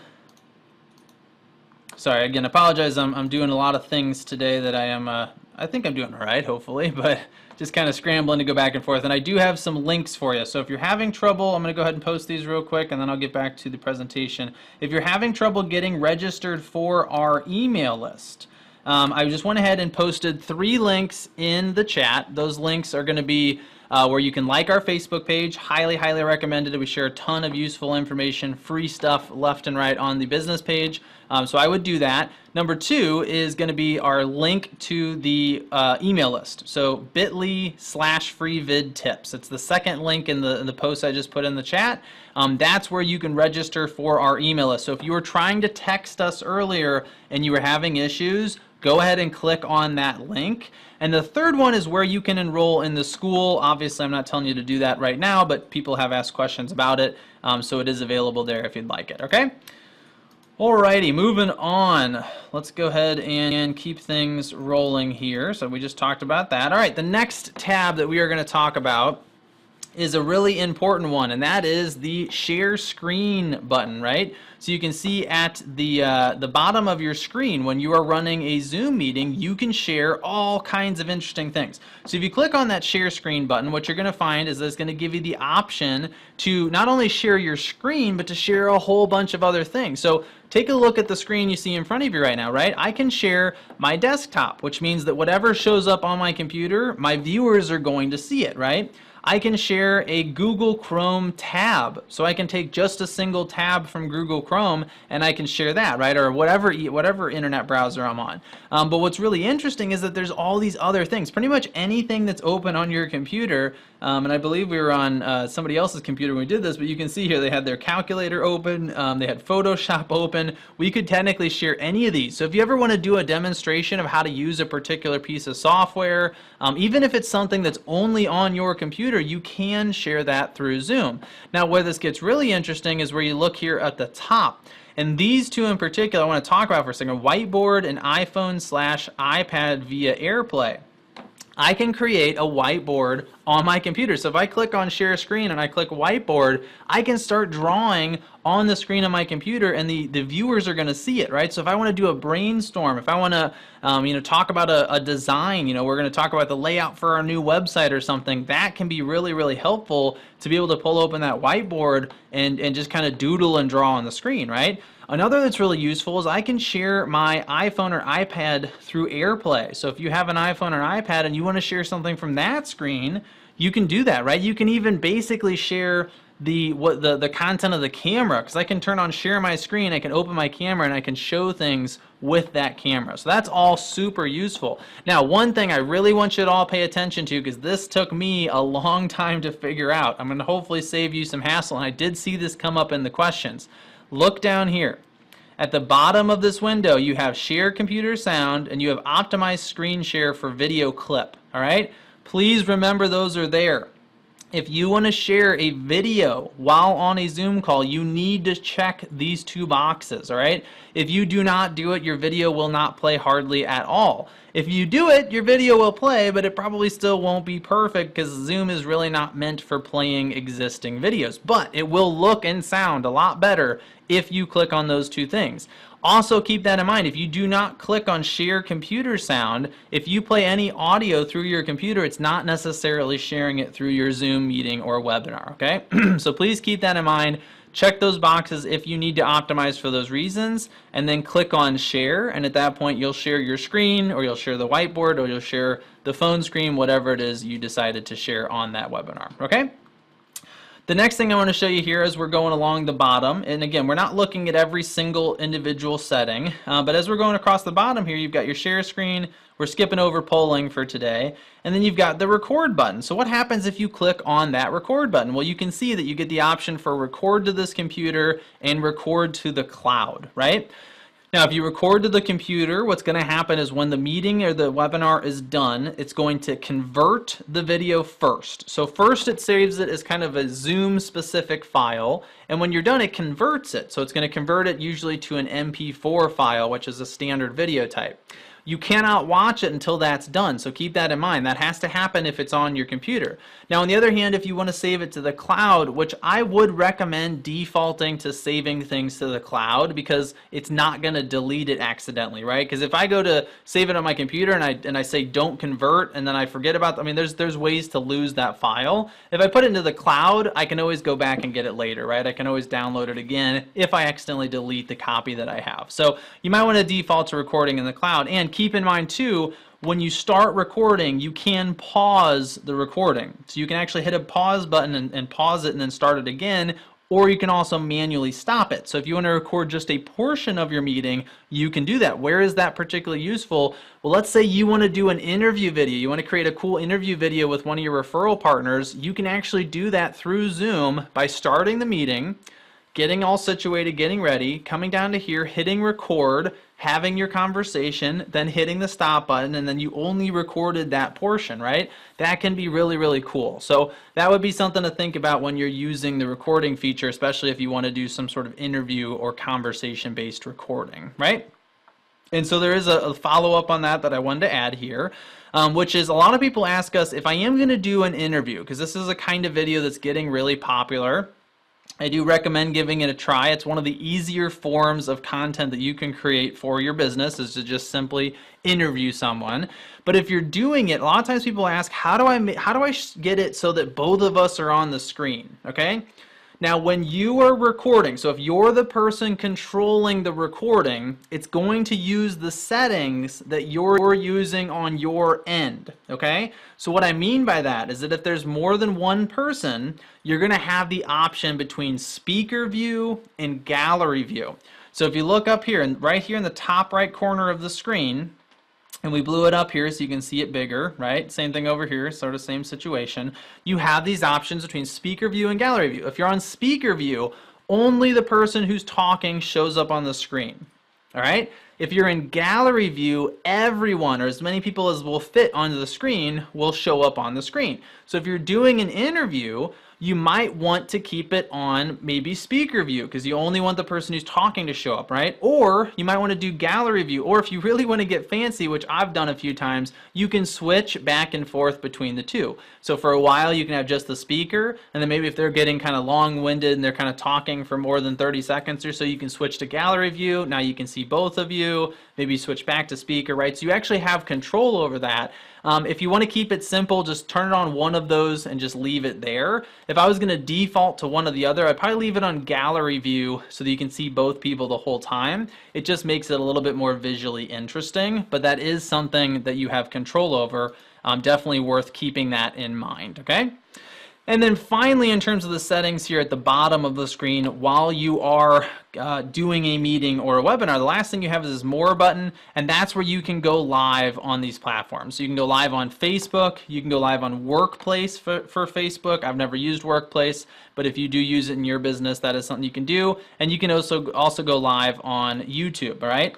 Sorry, again, apologize. I'm, I'm doing a lot of things today that I am, uh, I think I'm doing all right, hopefully, [laughs] but just kind of scrambling to go back and forth. And I do have some links for you. So if you're having trouble, I'm going to go ahead and post these real quick, and then I'll get back to the presentation. If you're having trouble getting registered for our email list, um, I just went ahead and posted three links in the chat. Those links are going to be uh, where you can like our Facebook page. Highly, highly recommended. We share a ton of useful information, free stuff left and right on the business page. Um, so I would do that. Number two is going to be our link to the uh, email list. So bit.ly slash free vid tips. It's the second link in the, in the post I just put in the chat. Um, that's where you can register for our email list. So if you were trying to text us earlier and you were having issues, go ahead and click on that link. And the third one is where you can enroll in the school. Obviously, I'm not telling you to do that right now, but people have asked questions about it, um, so it is available there if you'd like it, okay? Alrighty, moving on. Let's go ahead and keep things rolling here. So we just talked about that. All right, the next tab that we are going to talk about is a really important one, and that is the share screen button, right? So you can see at the, uh, the bottom of your screen when you are running a Zoom meeting, you can share all kinds of interesting things. So if you click on that share screen button, what you're going to find is that it's going to give you the option to not only share your screen, but to share a whole bunch of other things. So take a look at the screen you see in front of you right now, right? I can share my desktop, which means that whatever shows up on my computer, my viewers are going to see it, right? I can share a Google Chrome tab. So I can take just a single tab from Google Chrome and I can share that, right? Or whatever, whatever internet browser I'm on. Um, but what's really interesting is that there's all these other things. Pretty much anything that's open on your computer um, and I believe we were on uh, somebody else's computer when we did this, but you can see here they had their calculator open, um, they had Photoshop open. We could technically share any of these. So if you ever want to do a demonstration of how to use a particular piece of software, um, even if it's something that's only on your computer, you can share that through Zoom. Now where this gets really interesting is where you look here at the top. And these two in particular I want to talk about for a second, Whiteboard and iPhone slash iPad via AirPlay. I can create a whiteboard on my computer. So if I click on share screen and I click whiteboard, I can start drawing on the screen of my computer and the, the viewers are going to see it, right? So if I want to do a brainstorm, if I want to, um, you know, talk about a, a design, you know, we're going to talk about the layout for our new website or something, that can be really, really helpful to be able to pull open that whiteboard and, and just kind of doodle and draw on the screen, right? Another that's really useful is I can share my iPhone or iPad through AirPlay. So if you have an iPhone or iPad and you want to share something from that screen, you can do that, right? You can even basically share the what the the content of the camera because I can turn on share my screen, I can open my camera and I can show things with that camera. So that's all super useful. Now, one thing I really want you to all pay attention to because this took me a long time to figure out. I'm going to hopefully save you some hassle and I did see this come up in the questions. Look down here. At the bottom of this window, you have share computer sound and you have optimized screen share for video clip. All right? Please remember those are there. If you want to share a video while on a Zoom call, you need to check these two boxes, all right? If you do not do it, your video will not play hardly at all. If you do it, your video will play, but it probably still won't be perfect because Zoom is really not meant for playing existing videos. But it will look and sound a lot better if you click on those two things. Also keep that in mind, if you do not click on share computer sound, if you play any audio through your computer, it's not necessarily sharing it through your Zoom meeting or webinar, okay? [clears throat] so please keep that in mind. Check those boxes if you need to optimize for those reasons, and then click on share, and at that point you'll share your screen, or you'll share the whiteboard, or you'll share the phone screen, whatever it is you decided to share on that webinar, okay? The next thing I want to show you here as we're going along the bottom, and again, we're not looking at every single individual setting, uh, but as we're going across the bottom here, you've got your share screen, we're skipping over polling for today, and then you've got the record button. So what happens if you click on that record button? Well, you can see that you get the option for record to this computer and record to the cloud, right? Now, if you record to the computer, what's going to happen is when the meeting or the webinar is done, it's going to convert the video first. So first it saves it as kind of a Zoom specific file, and when you're done, it converts it. So it's going to convert it usually to an MP4 file, which is a standard video type. You cannot watch it until that's done, so keep that in mind. That has to happen if it's on your computer. Now, on the other hand, if you want to save it to the cloud, which I would recommend defaulting to saving things to the cloud because it's not going to delete it accidentally, right? Because if I go to save it on my computer and I and I say don't convert and then I forget about, I mean, there's there's ways to lose that file. If I put it into the cloud, I can always go back and get it later, right? I can always download it again if I accidentally delete the copy that I have. So you might want to default to recording in the cloud and keep in mind too, when you start recording, you can pause the recording. So you can actually hit a pause button and, and, pause it and then start it again, or you can also manually stop it. So if you want to record just a portion of your meeting, you can do that. Where is that particularly useful? Well, let's say you want to do an interview video. You want to create a cool interview video with one of your referral partners. You can actually do that through Zoom by starting the meeting, getting all situated, getting ready, coming down to here, hitting record, having your conversation, then hitting the stop button, and then you only recorded that portion, right? That can be really, really cool. So that would be something to think about when you're using the recording feature, especially if you want to do some sort of interview or conversation-based recording, right? And so there is a, a follow up on that that I wanted to add here. Um, which is a lot of people ask us if I am going to do an interview, because this is a kind of video that's getting really popular. I do recommend giving it a try. It's one of the easier forms of content that you can create for your business is to just simply interview someone. But if you're doing it, a lot of times people ask, how do I how do I get it so that both of us are on the screen? Okay? Now, when you are recording, so if you're the person controlling the recording, it's going to use the settings that you're using on your end, okay? So what I mean by that is that if there's more than one person, you're gonna have the option between speaker view and gallery view. So if you look up here, and right here in the top right corner of the screen, and we blew it up here so you can see it bigger, right? Same thing over here, sort of same situation. You have these options between speaker view and gallery view. If you're on speaker view, only the person who's talking shows up on the screen, all right? If you're in gallery view, everyone, or as many people as will fit onto the screen, will show up on the screen. So if you're doing an interview, you might want to keep it on maybe speaker view because you only want the person who's talking to show up, right? Or you might want to do gallery view. Or if you really want to get fancy, which I've done a few times, you can switch back and forth between the two. So for a while, you can have just the speaker, and then maybe if they're getting kind of long-winded and they're kind of talking for more than 30 seconds or so, you can switch to gallery view. Now you can see both of you. Maybe switch back to speaker, right? So you actually have control over that. Um, if you want to keep it simple, just turn it on one of those and just leave it there. If I was going to default to one or the other, I'd probably leave it on gallery view so that you can see both people the whole time. It just makes it a little bit more visually interesting, but that is something that you have control over. Um, definitely worth keeping that in mind, okay? And then finally, in terms of the settings here at the bottom of the screen, while you are uh, doing a meeting or a webinar, the last thing you have is this more button, and that's where you can go live on these platforms. So you can go live on Facebook, you can go live on Workplace for, for Facebook. I've never used Workplace, but if you do use it in your business, that is something you can do. And you can also, also go live on YouTube, all right?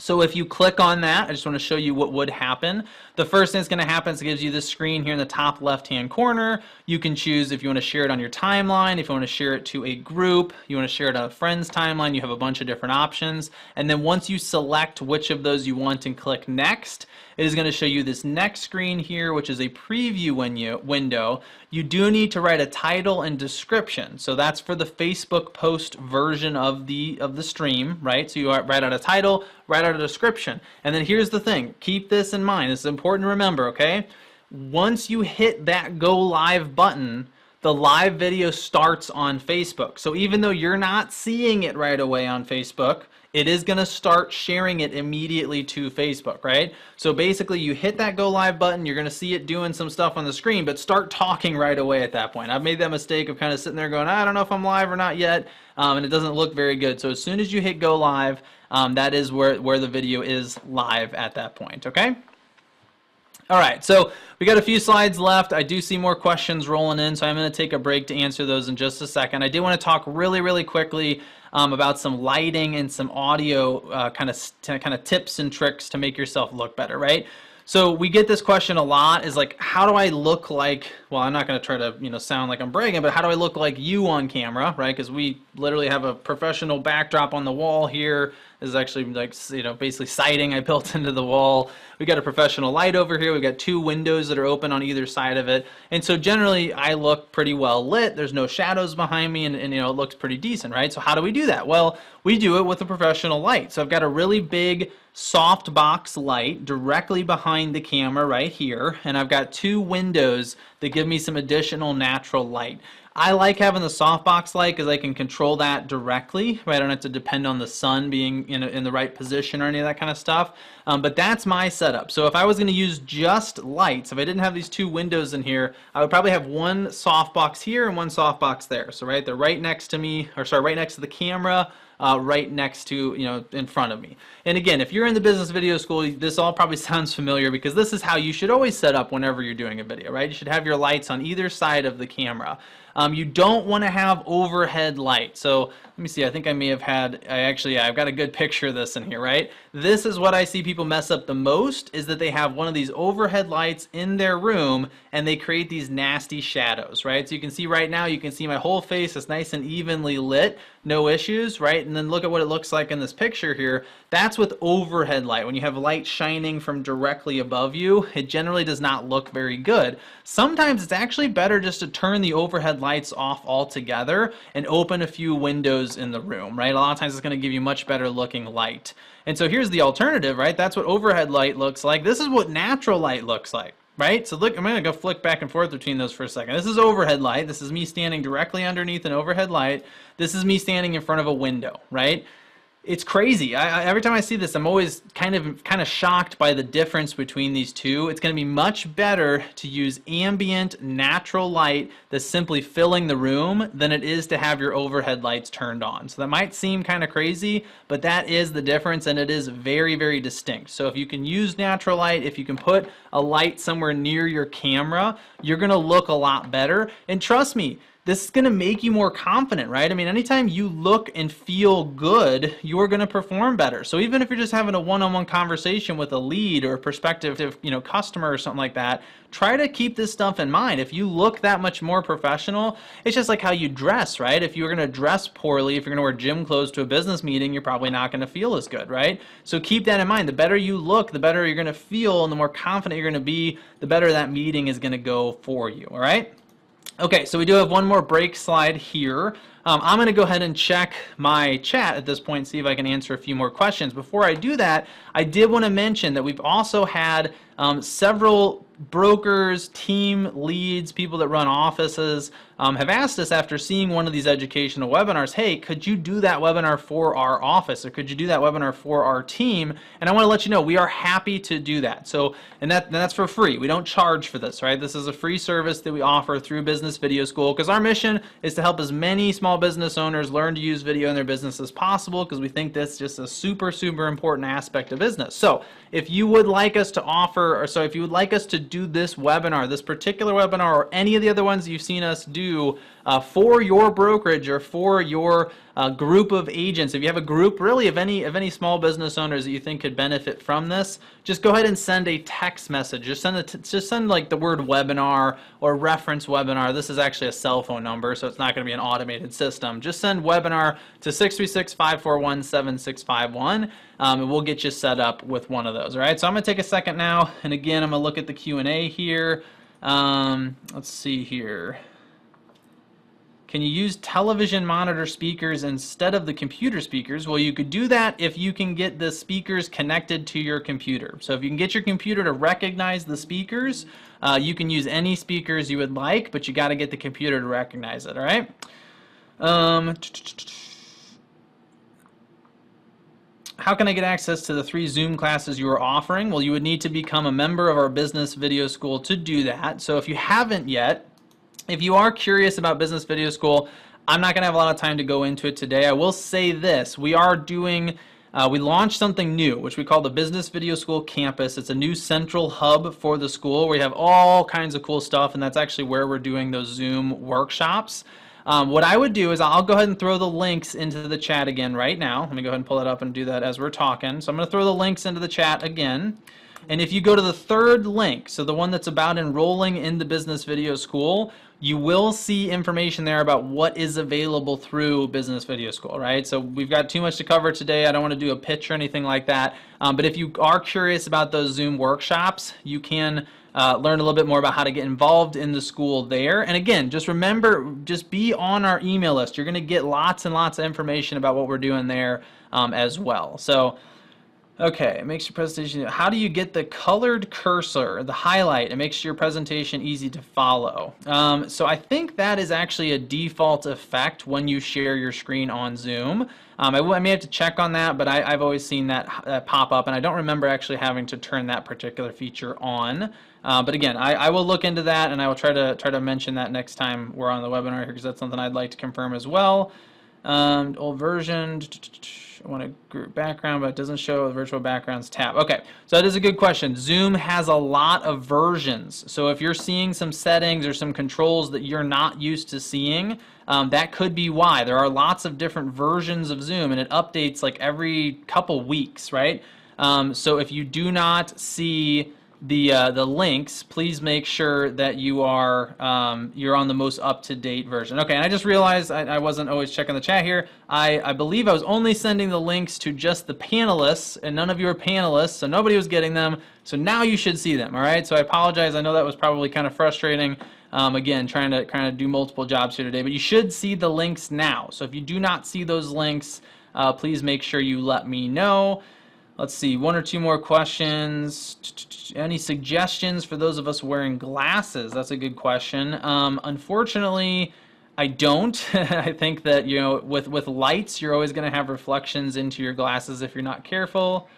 So if you click on that, I just want to show you what would happen. The first thing that's going to happen is it gives you this screen here in the top left-hand corner. You can choose if you want to share it on your timeline, if you want to share it to a group, you want to share it on a friend's timeline, you have a bunch of different options. And then once you select which of those you want and click next, it is going to show you this next screen here, which is a preview window. You do need to write a title and description. So that's for the Facebook post version of the of the stream, right? So you write out a title, write out a description. And then here's the thing. Keep this in mind. This is important to remember, okay? Once you hit that go live button, the live video starts on Facebook. So even though you're not seeing it right away on Facebook, it is going to start sharing it immediately to Facebook, right? So basically you hit that go live button, you're going to see it doing some stuff on the screen, but start talking right away at that point. I've made that mistake of kind of sitting there going, I don't know if I'm live or not yet, um, and it doesn't look very good. So as soon as you hit go live, um, that is where, where the video is live at that point, okay? All right, so we got a few slides left. I do see more questions rolling in, so I'm going to take a break to answer those in just a second. I do want to talk really, really quickly um, about some lighting and some audio uh, kind of kind of tips and tricks to make yourself look better, right? So we get this question a lot is like, how do I look like, well, I'm not going to try to, you know, sound like I'm bragging, but how do I look like you on camera, right? Because we literally have a professional backdrop on the wall here. This is actually like, you know, basically siding I built [laughs] into the wall. We got a professional light over here. We've got two windows that are open on either side of it. And so generally I look pretty well lit. There's no shadows behind me and, and, you know, it looks pretty decent, right? So how do we do that? Well, we do it with a professional light. So I've got a really big softbox light directly behind the camera right here. And I've got two windows that give me some additional natural light. I like having the softbox light because I can control that directly. Right? I don't have to depend on the sun being in, a, in the right position or any of that kind of stuff. Um, but that's my setup. So if I was going to use just lights, if I didn't have these two windows in here, I would probably have one softbox here and one softbox there. So right, they're right next to me, or sorry, right next to the camera uh, right next to, you know, in front of me. And again, if you're in the business video school, this all probably [laughs] sounds familiar because this is how you should always set up whenever you're doing a video, right? You should have your lights on either side of the camera. Um, you don't want to have overhead light. So let me see, I think I may have had, I actually, I've got a good picture of this in here, right? This is what I see people mess up the most is that they have one of these overhead lights in their room and they create these nasty shadows, right? So you can see right now, you can see my whole face is nice and evenly lit. No issues, right? And then look at what it looks like in this picture here. That's with overhead light. When you have light shining from directly above you, it generally does not look very good. Sometimes it's actually better just to turn the overhead lights off altogether and open a few windows in the room, right? A lot of times it's going to give you much better looking light. And so here's the alternative, right? That's what overhead light looks like. This is what natural light looks like right? So look, I'm going to go flick back and forth between those for a second. This is overhead light. This is me standing directly underneath an overhead light. This is me standing in front of a window, right? It's crazy. I, I, every time I see this, I'm always kind of kind of shocked by the difference between these two. It's going to be much better to use ambient natural light that's simply filling the room than it is to have your overhead lights turned on. So that might seem kind of crazy, but that is the difference and it is very very distinct. So if you can use natural light, if you can put a light somewhere near your camera, you're going to look a lot better. And trust me, this is going to make you more confident, right? I mean, anytime you look and feel good, you're going to perform better. So even if you're just having a one-on-one conversation with a lead or a prospective, you know, customer or something like that, try to keep this stuff in mind. If you look that much more professional, it's just like how you dress, right? If you're going to dress poorly, if you're going to wear gym clothes to a business meeting, you're probably not going to feel as good, right? So keep that in mind. The better you look, the better you're going to feel, and the more confident you're going to be, the better that meeting is going to go for you, all right? Okay, so we do have one more break slide here. Um, I'm going to go ahead and check my chat at this point, see if I can answer a few more questions. Before I do that, I did want to mention that we've also had um, several brokers, team leads, people that run offices um, have asked us after seeing one of these educational webinars, hey, could you do that webinar for our office or could you do that webinar for our team? And I want to let you know we are happy to do that. So, and that and that's for free. We don't charge for this, right? This is a free service that we offer through Business Video School because our mission is to help as many small business owners learn to use video in their business as possible because we think that's just a super, super important aspect of business. So, if you would like us to offer, or so if you would like us to do this webinar, this particular webinar, or any of the other ones you've seen us do uh, for your brokerage or for your uh, group of agents, if you have a group really of any of any small business owners that you think could benefit from this, just go ahead and send a text message. Just send a just send like the word webinar or reference webinar. This is actually a cell phone number, so it's not going to be an automated system. Just send webinar to 636-541-7651, um, and we'll get you set up with one of those. All right. So I'm going to take a second now, and again, I'm going to look at the Q and A here. Um, let's see here. Can you use television monitor speakers instead of the computer speakers? Well, you could do that if you can get the speakers connected to your computer. So if you can get your computer to recognize the speakers, uh, you can use any speakers you would like, but you got to get the computer to recognize it, all right? Um, how can I get access to the three Zoom classes you are offering? Well, you would need to become a member of our business video school to do that. So if you haven't yet, if you are curious about Business Video School, I'm not going to have a lot of time to go into it today. I will say this. We are doing, uh, we launched something new, which we call the Business Video School Campus. It's a new central hub for the school you have all kinds of cool stuff, and that's actually where we're doing those Zoom workshops. Um, what I would do is I'll go ahead and throw the links into the chat again right now. Let me go ahead and pull it up and do that as we're talking. So I'm going to throw the links into the chat again. And if you go to the third link, so the one that's about enrolling in the Business Video School, you will see information there about what is available through Business Video School, right? So we've got too much to cover today. I don't want to do a pitch or anything like that. Um, but if you are curious about those Zoom workshops, you can uh, learn a little bit more about how to get involved in the school there. And again, just remember, just be on our email list. You're going to get lots and lots of information about what we're doing there um, as well. So Okay, it makes your presentation, how do you get the colored cursor, the highlight? It makes your presentation easy to follow. Um, so I think that is actually a default effect when you share your screen on Zoom. Um, I, I, may have to check on that, but I, have always seen that, that, pop up, and I don't remember actually having to turn that particular feature on. Uh, but again, I, I, will look into that, and I will try to try to mention that next time we're on the webinar here, because that's something I'd like to confirm as well. Um, old version. I want to group background, but it doesn't show the virtual backgrounds tab. Okay, so that is a good question. Zoom has a lot of versions. So if you're seeing some settings or some controls that you're not used to seeing, um, that could be why. There are lots of different versions of Zoom, and it updates like every couple weeks, right? Um, so if you do not see the uh, the links, please make sure that you are um, you're on the most up to date version. Okay, and I just realized I, I, wasn't always checking the chat here. I, I believe I was only sending the links to just the panelists, and none of you are panelists, so nobody was getting them. So now you should see them. All right. So I apologize. I know that was probably kind of frustrating. Um, again, trying to kind of do multiple jobs here today, but you should see the links now. So if you do not see those links, uh, please make sure you let me know. Let's see, one or two more questions. Any suggestions for those of us wearing glasses? That's a good question. Um, unfortunately, I don't. [laughs] I think that you know, with with lights, you're always going to have reflections into your glasses if you're not careful.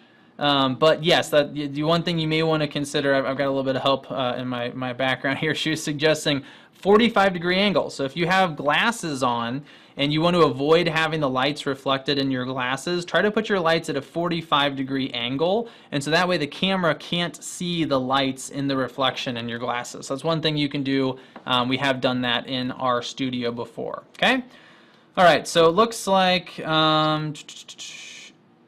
Um, but yes, that the one thing you may want to consider. I've, I've, got a little bit of help uh, in my my background [laughs] here. She was suggesting 45 degree angle. So if you have glasses on and you want to avoid having the lights reflected in your glasses, try to put your lights at a 45 degree angle. And so that way the camera can't see the lights in the reflection in your glasses. So that's one thing you can do. Um, we have done that in our studio before. Okay. All right. So it looks like, um,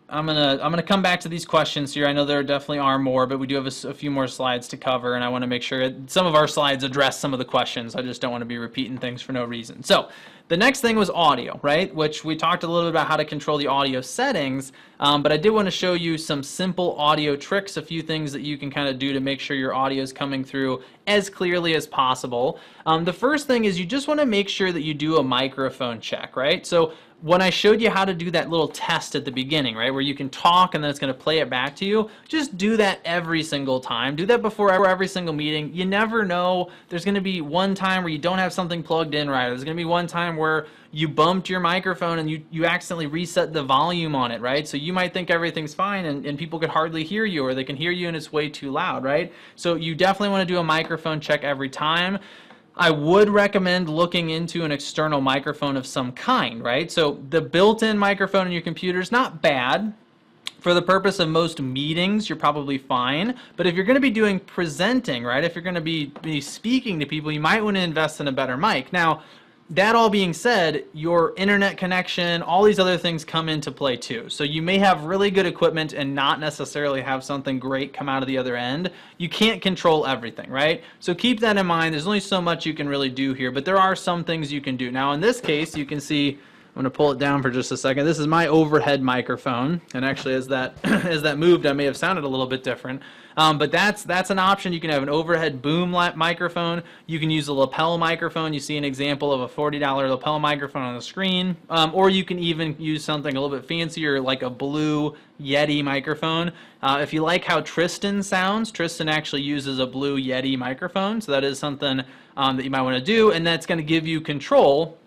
I'm gonna I'm gonna come back to these questions here. I know there definitely are more, but we do have a, a few more slides to cover, and I want to make sure some of our slides address some of the questions. I just don't want to be repeating things for no reason. So the next thing was audio, right? Which we talked a little bit about how to control the audio settings, um, but I did want to show you some simple audio tricks, a few things that you can kind of do to make sure your audio is coming through as clearly as possible. Um, the first thing is you just want to make sure that you do a microphone check, right? So when I showed you how to do that little test at the beginning, right, where you can talk and then it's going to play it back to you, just do that every single time. Do that before every single meeting. You never know. There's going to be one time where you don't have something plugged in right. There's going to be one time where you bumped your microphone and you, you accidentally reset the volume on it, right? So you might think everything's fine and, and people could hardly hear you or they can hear you and it's way too loud, right? So you definitely want to do a microphone check every time. I would recommend looking into an external microphone of some kind, right? So the built-in microphone in your computer is not bad. For the purpose of most meetings, you're probably fine. But if you're going to be doing presenting, right, if you're going to be, be speaking to people, you might want to invest in a better mic. Now, that all being said, your internet connection, all these other things come into play too. So you may have really good equipment and not necessarily have something great come out of the other end. You can't control everything, right? So keep that in mind. There's only so much you can really do here, but there are some things you can do. Now in this case, you can see I'm going to pull it down for just a second. This is my overhead microphone, and actually as that [clears throat] as that moved, I may have sounded a little bit different. Um, but that's that's an option. You can have an overhead boom microphone. You can use a lapel microphone. You see an example of a $40 lapel microphone on the screen. Um, or you can even use something a little bit fancier like a blue Yeti microphone. Uh, if you like how Tristan sounds, Tristan actually uses a blue Yeti microphone. So that is something um, that you might want to do. And that's going to give you control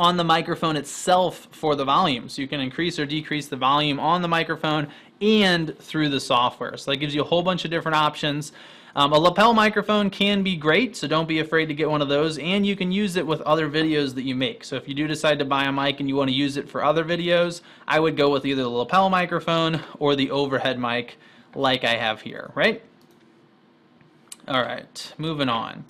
on the microphone itself for the volume. So you can increase or decrease the volume on the microphone and through the software. So that gives you a whole bunch of different options. Um, a lapel microphone can be great, so don't be afraid to get one of those, and you can use it with other videos that you make. So if you do decide to buy a mic and you want to use it for other videos, I would go with either the lapel microphone or the overhead mic like I have here, right? All right, moving on.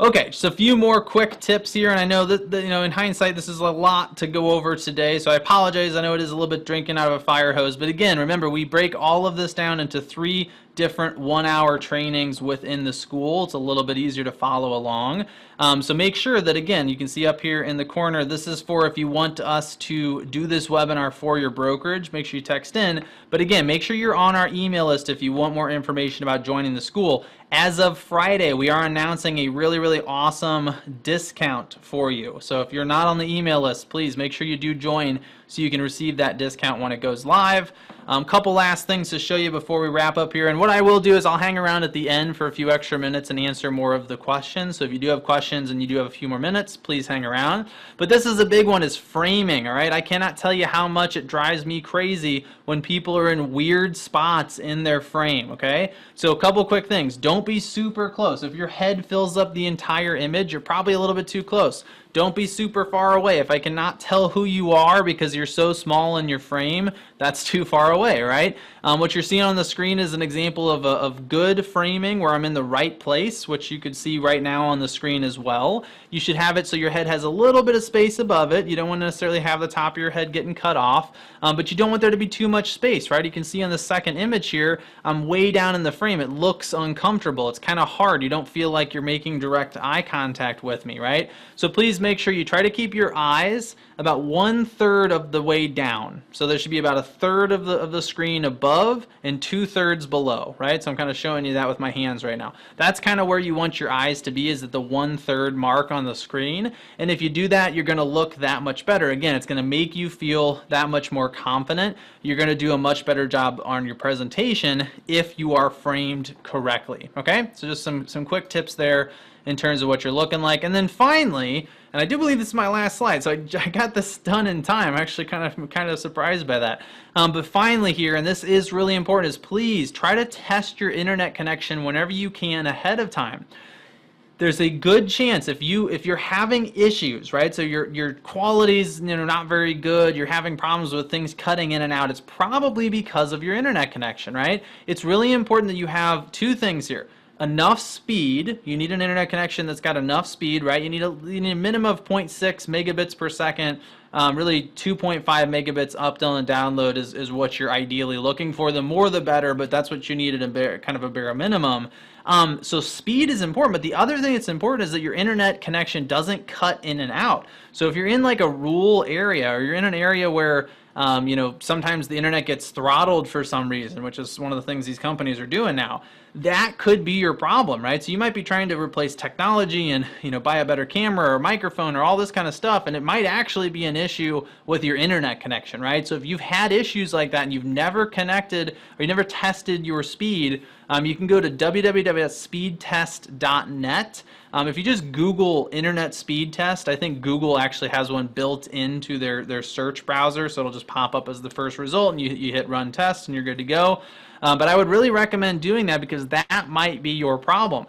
Okay, just a few more quick tips here, and I know that, that, you know in hindsight this is a lot to go over today, so I apologize. I know it is a little bit drinking out of a fire hose, but again, remember we break all of this down into three different one-hour trainings within the school. It's a little bit easier to follow along. Um, so make sure that, again, you can see up here in the corner, this is for if you want us to do this webinar for your brokerage, make sure you text in. But again, make sure you're on our email list if you want more information about joining the school. As of Friday, we are announcing a really, really awesome discount for you. So if you're not on the email list, please make sure you do join so you can receive that discount when it goes live. Um, couple last things to show you before we wrap up here. And what I will do is I'll hang around at the end for a few extra minutes and answer more of the questions. So if you do have questions and you do have a few more minutes, please hang around. But this is a big one is framing, all right? I cannot tell you how much it drives me crazy when people are in weird spots in their frame, okay? So a couple quick things. Don't be super close. If your head fills up the entire image, you're probably a little bit too close. Don't be super far away. If I cannot tell who you are because you're so small in your frame, that's too far away, right? Um, what you're seeing on the screen is an example of, a, of good framing where I'm in the right place, which you could see right now on the screen as well. You should have it so your head has a little bit of space above it. You don't want to necessarily have the top of your head getting cut off, um, but you don't want there to be too much space, right? You can see on the second image here, I'm way down in the frame. It looks uncomfortable. It's kind of hard. You don't feel like you're making direct eye contact with me, right? So please make sure you try to keep your eyes about one third of the way down. So there should be about a third of the, of the screen above and two thirds below, right? So I'm kind of showing you that with my hands right now. That's kind of where you want your eyes to be is at the one third mark on the screen. And if you do that, you're going to look that much better. Again, it's going to make you feel that much more confident. You're going to do a much better job on your presentation if you are framed correctly. Okay, so just some, some quick tips there in terms of what you're looking like. And then finally, and I do believe this is my last slide, so I, [laughs] I got this done in time. I'm actually kind of kind of surprised by that. Um, but finally here, and this is really important, is please try to test your internet connection whenever you can ahead of time. There's a good chance if you if you're having issues, right? So your your quality's you know not very good, you're having problems with things cutting in and out. It's probably because of your internet connection, right? It's really important that you have two things here enough speed. You need an internet connection that's got enough speed, right? You need a, you need a minimum of 0.6 megabits per second. Um, really, 2.5 megabits upload and download is, is what you're ideally looking for. The more, the better, but that's what you need at a bare, kind of a bare minimum. Um, so speed is important, but the other thing that's important is that your internet connection doesn't cut in and out. So if you're in like a rural area or you're in an area where um, you know, sometimes the internet gets throttled for some reason, which is one of the things these companies are doing now. That could be your problem, right? So you might be trying to replace technology and, you know, buy a better camera or microphone or all this kind of stuff, and it might actually be an issue with your internet connection, right? So if you've had issues like that and you've never connected or you never tested your speed, um, you can go to www.speedtest.net. Um, if you just Google internet speed test, I think Google actually has one built into their, their search browser, so it'll just pop up as the first result, and you, you hit run test, and you're good to go. Um, but I would really recommend doing that because that might be your problem.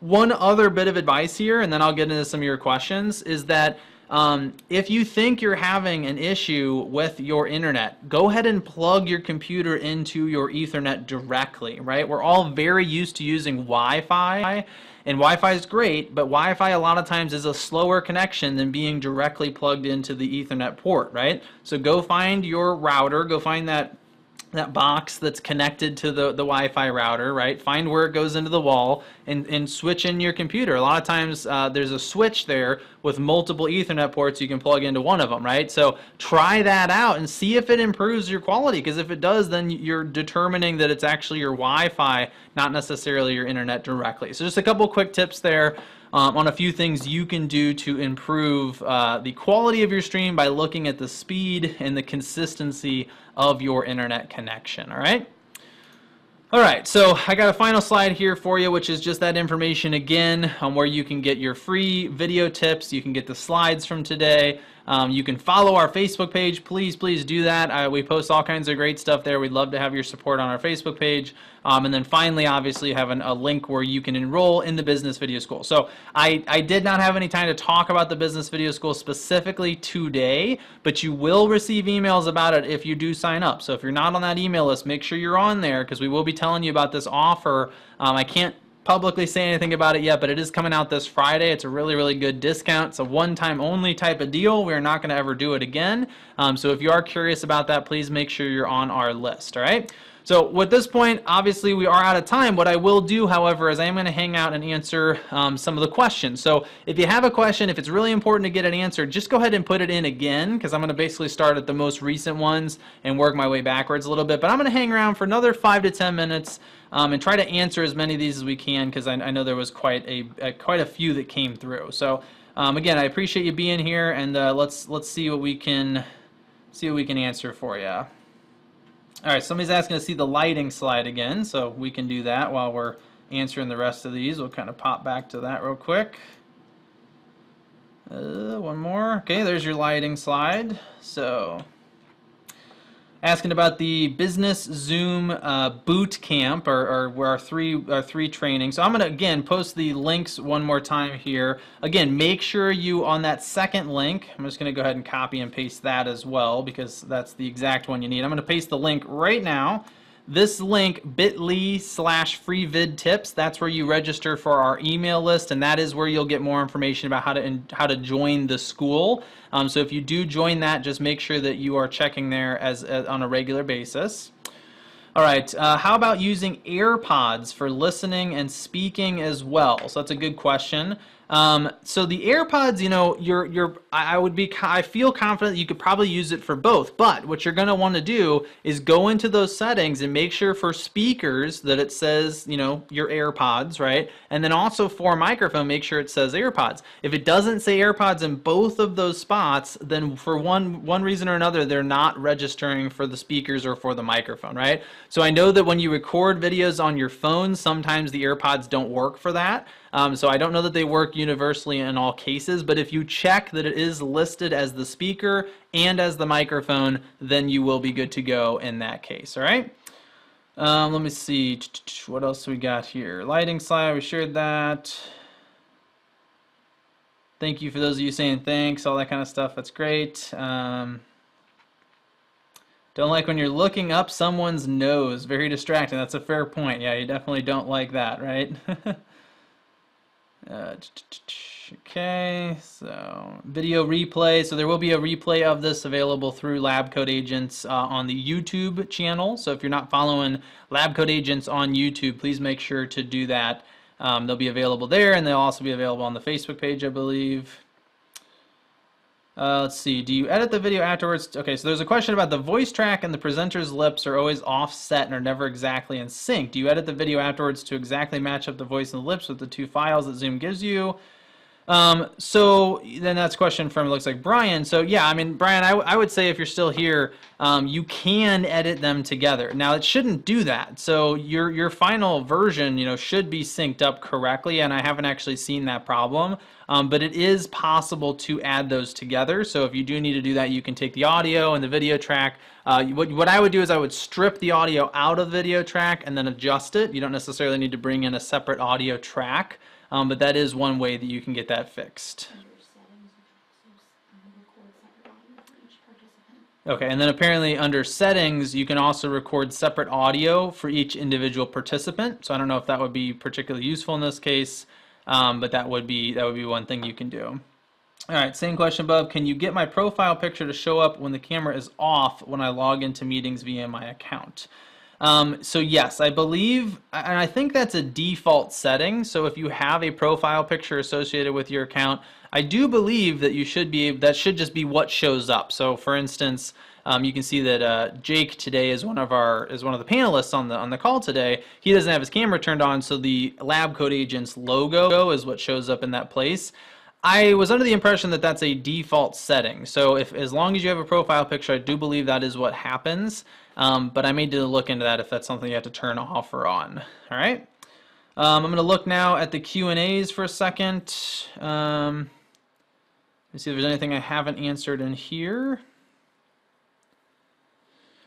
One other bit of advice here, and then I'll get into some of your questions, is that um, if you think you're having an issue with your internet, go ahead and plug your computer into your Ethernet directly, right? We're all very used to using Wi-Fi, and Wi-Fi is great, but Wi-Fi a lot of times is a slower connection than being directly plugged into the Ethernet port, right? So go find your router, go find that that box that's connected to the, the Wi-Fi router, right? Find where it goes into the wall and, and switch in your computer. A lot of times uh, there's a switch there with multiple Ethernet ports you can plug into one of them, right? So try that out and see if it improves your quality because if it does, then you're determining that it's actually your Wi-Fi, not necessarily your internet directly. So just a couple quick tips there um, on a few things you can do to improve uh, the quality of your stream by looking at the speed and the consistency of your internet connection, all right? All right, so I got a final slide here for you, which is just that information again on where you can get your free video tips. You can get the slides from today. Um, you can follow our Facebook page. Please, please do that. Uh, we post all kinds of great stuff there. We'd love to have your support on our Facebook page. Um, and then finally, obviously, you have an, a link where you can enroll in the Business Video School. So I, I did not have any time to talk about the Business Video School specifically today, but you will receive emails about it if you do sign up. So if you're not on that email list, make sure you're on there because we will be telling you about this offer. Um, I can't publicly say anything about it yet, but it is coming out this Friday. It's a really, really good discount. It's a one-time only type of deal. We're not going to ever do it again. Um, so if you are curious about that, please make sure you're on our list, all right? So with this point, obviously we are out of time. What I will do, however, is I am going to hang out and answer um, some of the questions. So if you have a question, if it's really important to get an answer, just go ahead and put it in again because I'm going to basically start at the most recent ones and work my way backwards a little bit. But I'm going to hang around for another five to ten minutes um, and try to answer as many of these as we can because I, I, know there was quite a, a, quite a few that came through. So um, again, I appreciate you being here, and uh, let's let's see what we can see what we can answer for you. All right, somebody's asking to see the lighting slide again, so we can do that while we're answering the rest of these. We'll kind of pop back to that real quick. Uh, one more. Okay, there's your lighting slide. So asking about the business Zoom uh, boot camp or, or our three our three trainings. So I'm gonna again post the links one more time here. Again, make sure you on that second link. I'm just gonna go ahead and copy and paste that as well because that's the exact one you need. I'm gonna paste the link right now this link bit.ly slash free vid tips that's where you register for our email list and that is where you'll get more information about how to in, how to join the school um, so if you do join that just make sure that you are checking there as, as on a regular basis all right, uh, how about using AirPods for listening and speaking as well? So that's a good question. Um, so the AirPods, you know, you're, you're, I would be, I feel confident you could probably use it for both, but what you're going to want to do is go into those settings and make sure for speakers that it says, you know, your AirPods, right? And then also for microphone, make sure it says AirPods. If it doesn't say AirPods in both of those spots, then for one, one reason or another, they're not registering for the speakers or for the microphone, right? So I know that when you record videos on your phone, sometimes the AirPods don't work for that. Um, so I don't know that they work universally in all cases, but if you check that it is listed as the speaker and as the microphone, then you will be good to go in that case, all right? Um, let me see, what else we got here? Lighting slide, we shared that. Thank you for those of you saying thanks, all that kind of stuff, that's great. Um, don't like when you're looking up someone's nose. Very distracting. That's a fair point. Yeah, you definitely don't like that, right? [laughs] Uh, okay, so video replay. So there will be a replay of this available through Lab Coat Agents uh, on the YouTube channel. So if you're not following Lab Coat Agents on YouTube, please make sure to do that. Um, they'll be available there, and they'll also be available on the Facebook page, I believe. Uh, let's see, do you edit the video afterwards? Okay, so there's a question about the voice track and the presenter's lips are always offset and are never exactly in sync. Do you edit the video afterwards to exactly match up the voice and the lips with the two files that Zoom gives you? Um, so then that's a question from, it looks like Brian. So yeah, I mean, Brian, I, I would say if you're still here, um, you can edit them together. Now it shouldn't do that. So your, your final version, you know, should be synced up correctly. And I haven't actually seen that problem, um, but it is possible to add those together. So if you do need to do that, you can take the audio and the video track. Uh, what, what I would do is I would strip the audio out of the video track and then adjust it. You don't necessarily need to bring in a separate audio track. Um, but that is one way that you can get that fixed. Okay, and then apparently under settings, you can also record separate audio for each individual participant. So I don't know if that would be particularly useful in this case, um, but that would be that would be one thing you can do. All right, same question above. Can you get my profile picture to show up when the camera is off when I log into meetings via my account? Um, so yes, I believe, and I think that's a default setting. So if you have a profile picture associated with your account, I do believe that you should be, that should just be what shows up. So for instance, um, you can see that uh, Jake today is one of our is one of the panelists on the on the call today. He doesn't have his camera turned on, so the Lab Coat Agents logo is what shows up in that place. I was under the impression that that's a default setting. So if as long as you have a profile picture, I do believe that is what happens. Um, but I may need to look into that if that's something you have to turn off or on. All right. Um, I'm going to look now at the Q and A's for a second. Um, let's see if there's anything I haven't answered in here.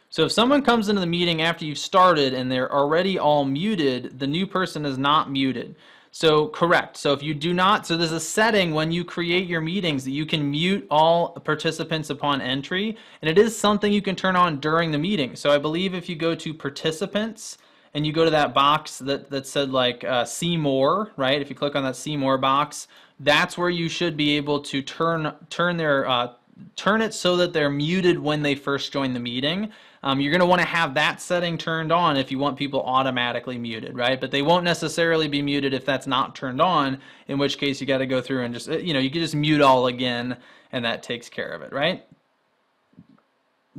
So if someone comes into the meeting after you've started and they're already all muted, the new person is not muted. So correct. So if you do not, so there's a setting when you create your meetings that you can mute all participants upon entry, and it is something you can turn on during the meeting. So I believe if you go to participants and you go to that box that, that said like uh, see more, right? If you click on that see more box, that's where you should be able to turn turn their uh, turn it so that they're muted when they first join the meeting. Um, you're going to want to have that setting turned on if you want people automatically muted, right? But they won't necessarily be muted if that's not turned on, in which case you got to go through and just, you know, you can just mute all again and that takes care of it, right?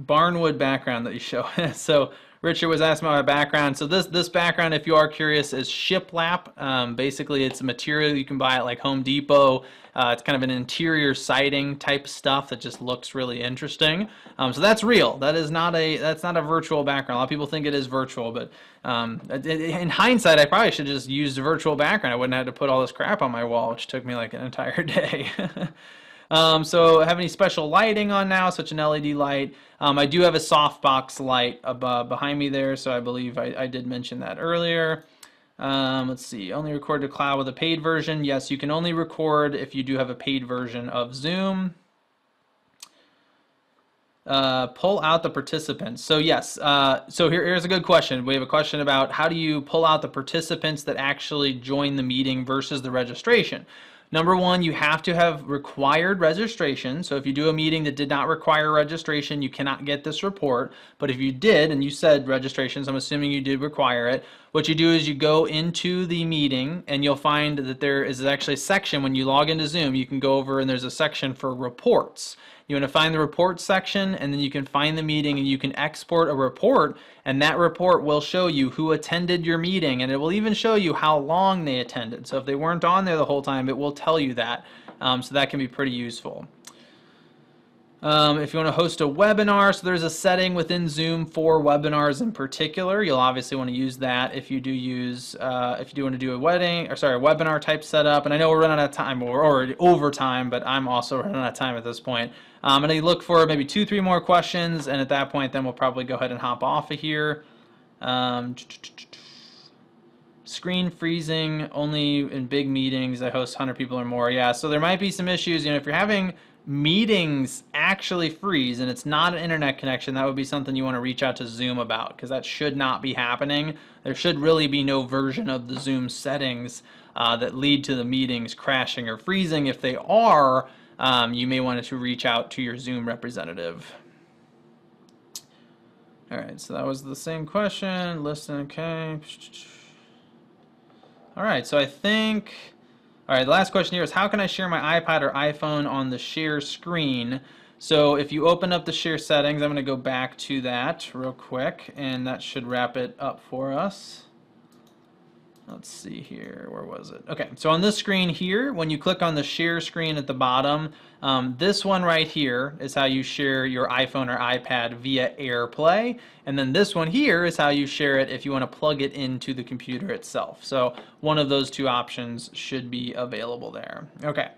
Barnwood background that you show. [laughs] so Richard was asking about my background. So this this background, if you are curious, is shiplap. Um, basically, it's a material you can buy at like Home Depot. Uh, it's kind of an interior siding type stuff that just looks really interesting. Um, so that's real. That is not a that's not a virtual background. A lot of people think it is virtual, but um, in hindsight, I probably should just use a virtual background. I wouldn't have to put all this crap on my wall, which took me like an entire [laughs] day. Um, so have any special lighting on now, such an LED light? Um, I do have a softbox light above, behind me there, so I believe I, I did mention that earlier. Um, let's see, only record to cloud with a paid version. Yes, you can only record if you do have a paid version of Zoom. Uh, pull out the participants. So yes, uh, so here, here's a good question. We have a question about how do you pull out the participants that actually join the meeting versus the registration. Number one, you have to have required registration. So if you do a meeting that did not require registration, you cannot get this report. But if you did, and you said registrations, I'm assuming you did require it, what you do is you go into the meeting and you'll find that there is actually a section when you log into Zoom, you can go over and there's a section for reports. You want to find the report section and then you can find the meeting and you can export a report and that report will show you who attended your meeting and it will even show you how long they attended. So if they weren't on there the whole time, it will tell you that. Um, so that can be pretty useful. Um, if you want to host a webinar, so there's a setting within Zoom for webinars in particular. You'll obviously want to use that if you do use, uh, if you do want to do a wedding, or sorry, a webinar type setup. And I know we're running out of time, we're already over time, but I'm also [laughs] running out of time at this point. I'm going to look for maybe two, three more questions, and at that point, then we'll probably go ahead and hop off of here. Um, [tsk] screen freezing only in big meetings. I host 100 people or more. Yeah, so there might be some issues. You know, if you're having meetings actually freeze and it's not an internet connection, that would be something you want to reach out to Zoom about because that should not be happening. There should really be no version of the Zoom settings uh, that lead to the meetings crashing or freezing. If they are, um, you may want to reach out to your Zoom representative. All right, so that was the same question. Listen, okay. All right, so I think all right, the last question here is how can I share my iPad or iPhone on the share screen? So if you open up the share settings, I'm going to go back to that real quick, and that should wrap it up for us. Let's see here, where was it? Okay, so on this screen here, when you click on the share screen at the bottom, um, this one right here is how you share your iPhone or iPad via AirPlay. And then this one here is how you share it if you want to plug it into the computer itself. So one of those two options should be available there. Okay.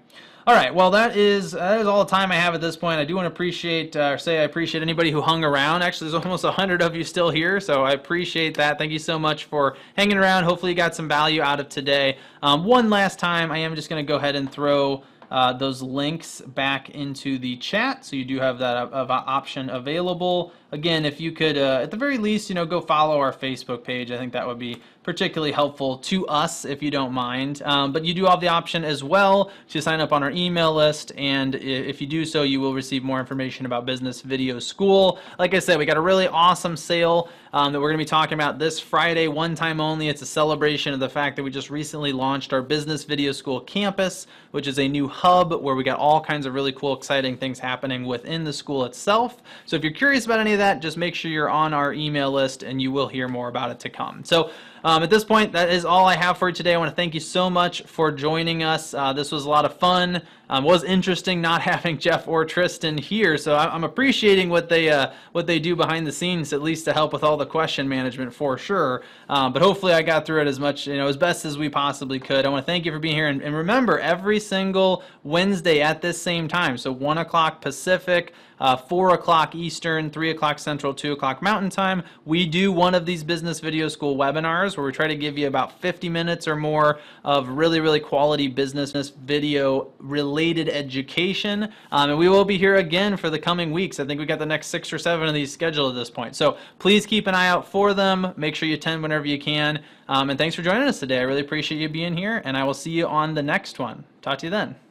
All right, well, that is that is all the time I have at this point. I do want to appreciate, uh, or say I appreciate anybody who hung around. Actually, there's [laughs] almost 100 of you still here, so I appreciate that. Thank you so much for hanging around. Hopefully you got some value out of today. Um, one last time, I am just going to go ahead and throw uh, those links back into the chat. So you do have that uh, option available. Again, if you could, uh, at the very least, you know, go follow our Facebook page. I think that would be particularly helpful to us if you don't mind. Um, but you do have the option as well to sign up on our email list. And if you do so, you will receive more information about Business Video School. Like I said, we got a really awesome sale um, that we're going to be talking about this Friday, one time only. It's a celebration of the fact that we just recently launched our Business Video School campus, which is a new hub where we got all kinds of really cool, exciting things happening within the school itself. So if you're curious about any of that, just make sure you're on our email list and you will hear more about it to come. So um, at this point, that is all I have for you today. I want to thank you so much for joining us. Uh, this was a lot of fun. Um, was interesting not [laughs] having Jeff or Tristan here, so I'm appreciating what they uh, what they do behind the scenes, at least to help with all the question management for sure. Um, but hopefully, I got through it as much, you know, as best as we possibly could. I want to thank you for being here, and, and remember, every single Wednesday at this same time, so one o'clock Pacific uh, 4 o'clock Eastern, 3 o'clock Central, 2 o'clock Mountain Time. We do one of these Business Video School webinars where we try to give you about 50 minutes or more of really, really quality business video related education. Um, and we will be here again for the coming weeks. I think we got the next six or seven of these scheduled at this point. So please keep an eye out for them. Make sure you attend whenever you can. Um, and thanks for joining us today. I really appreciate you being here, and I will see you on the next one. Talk to you then.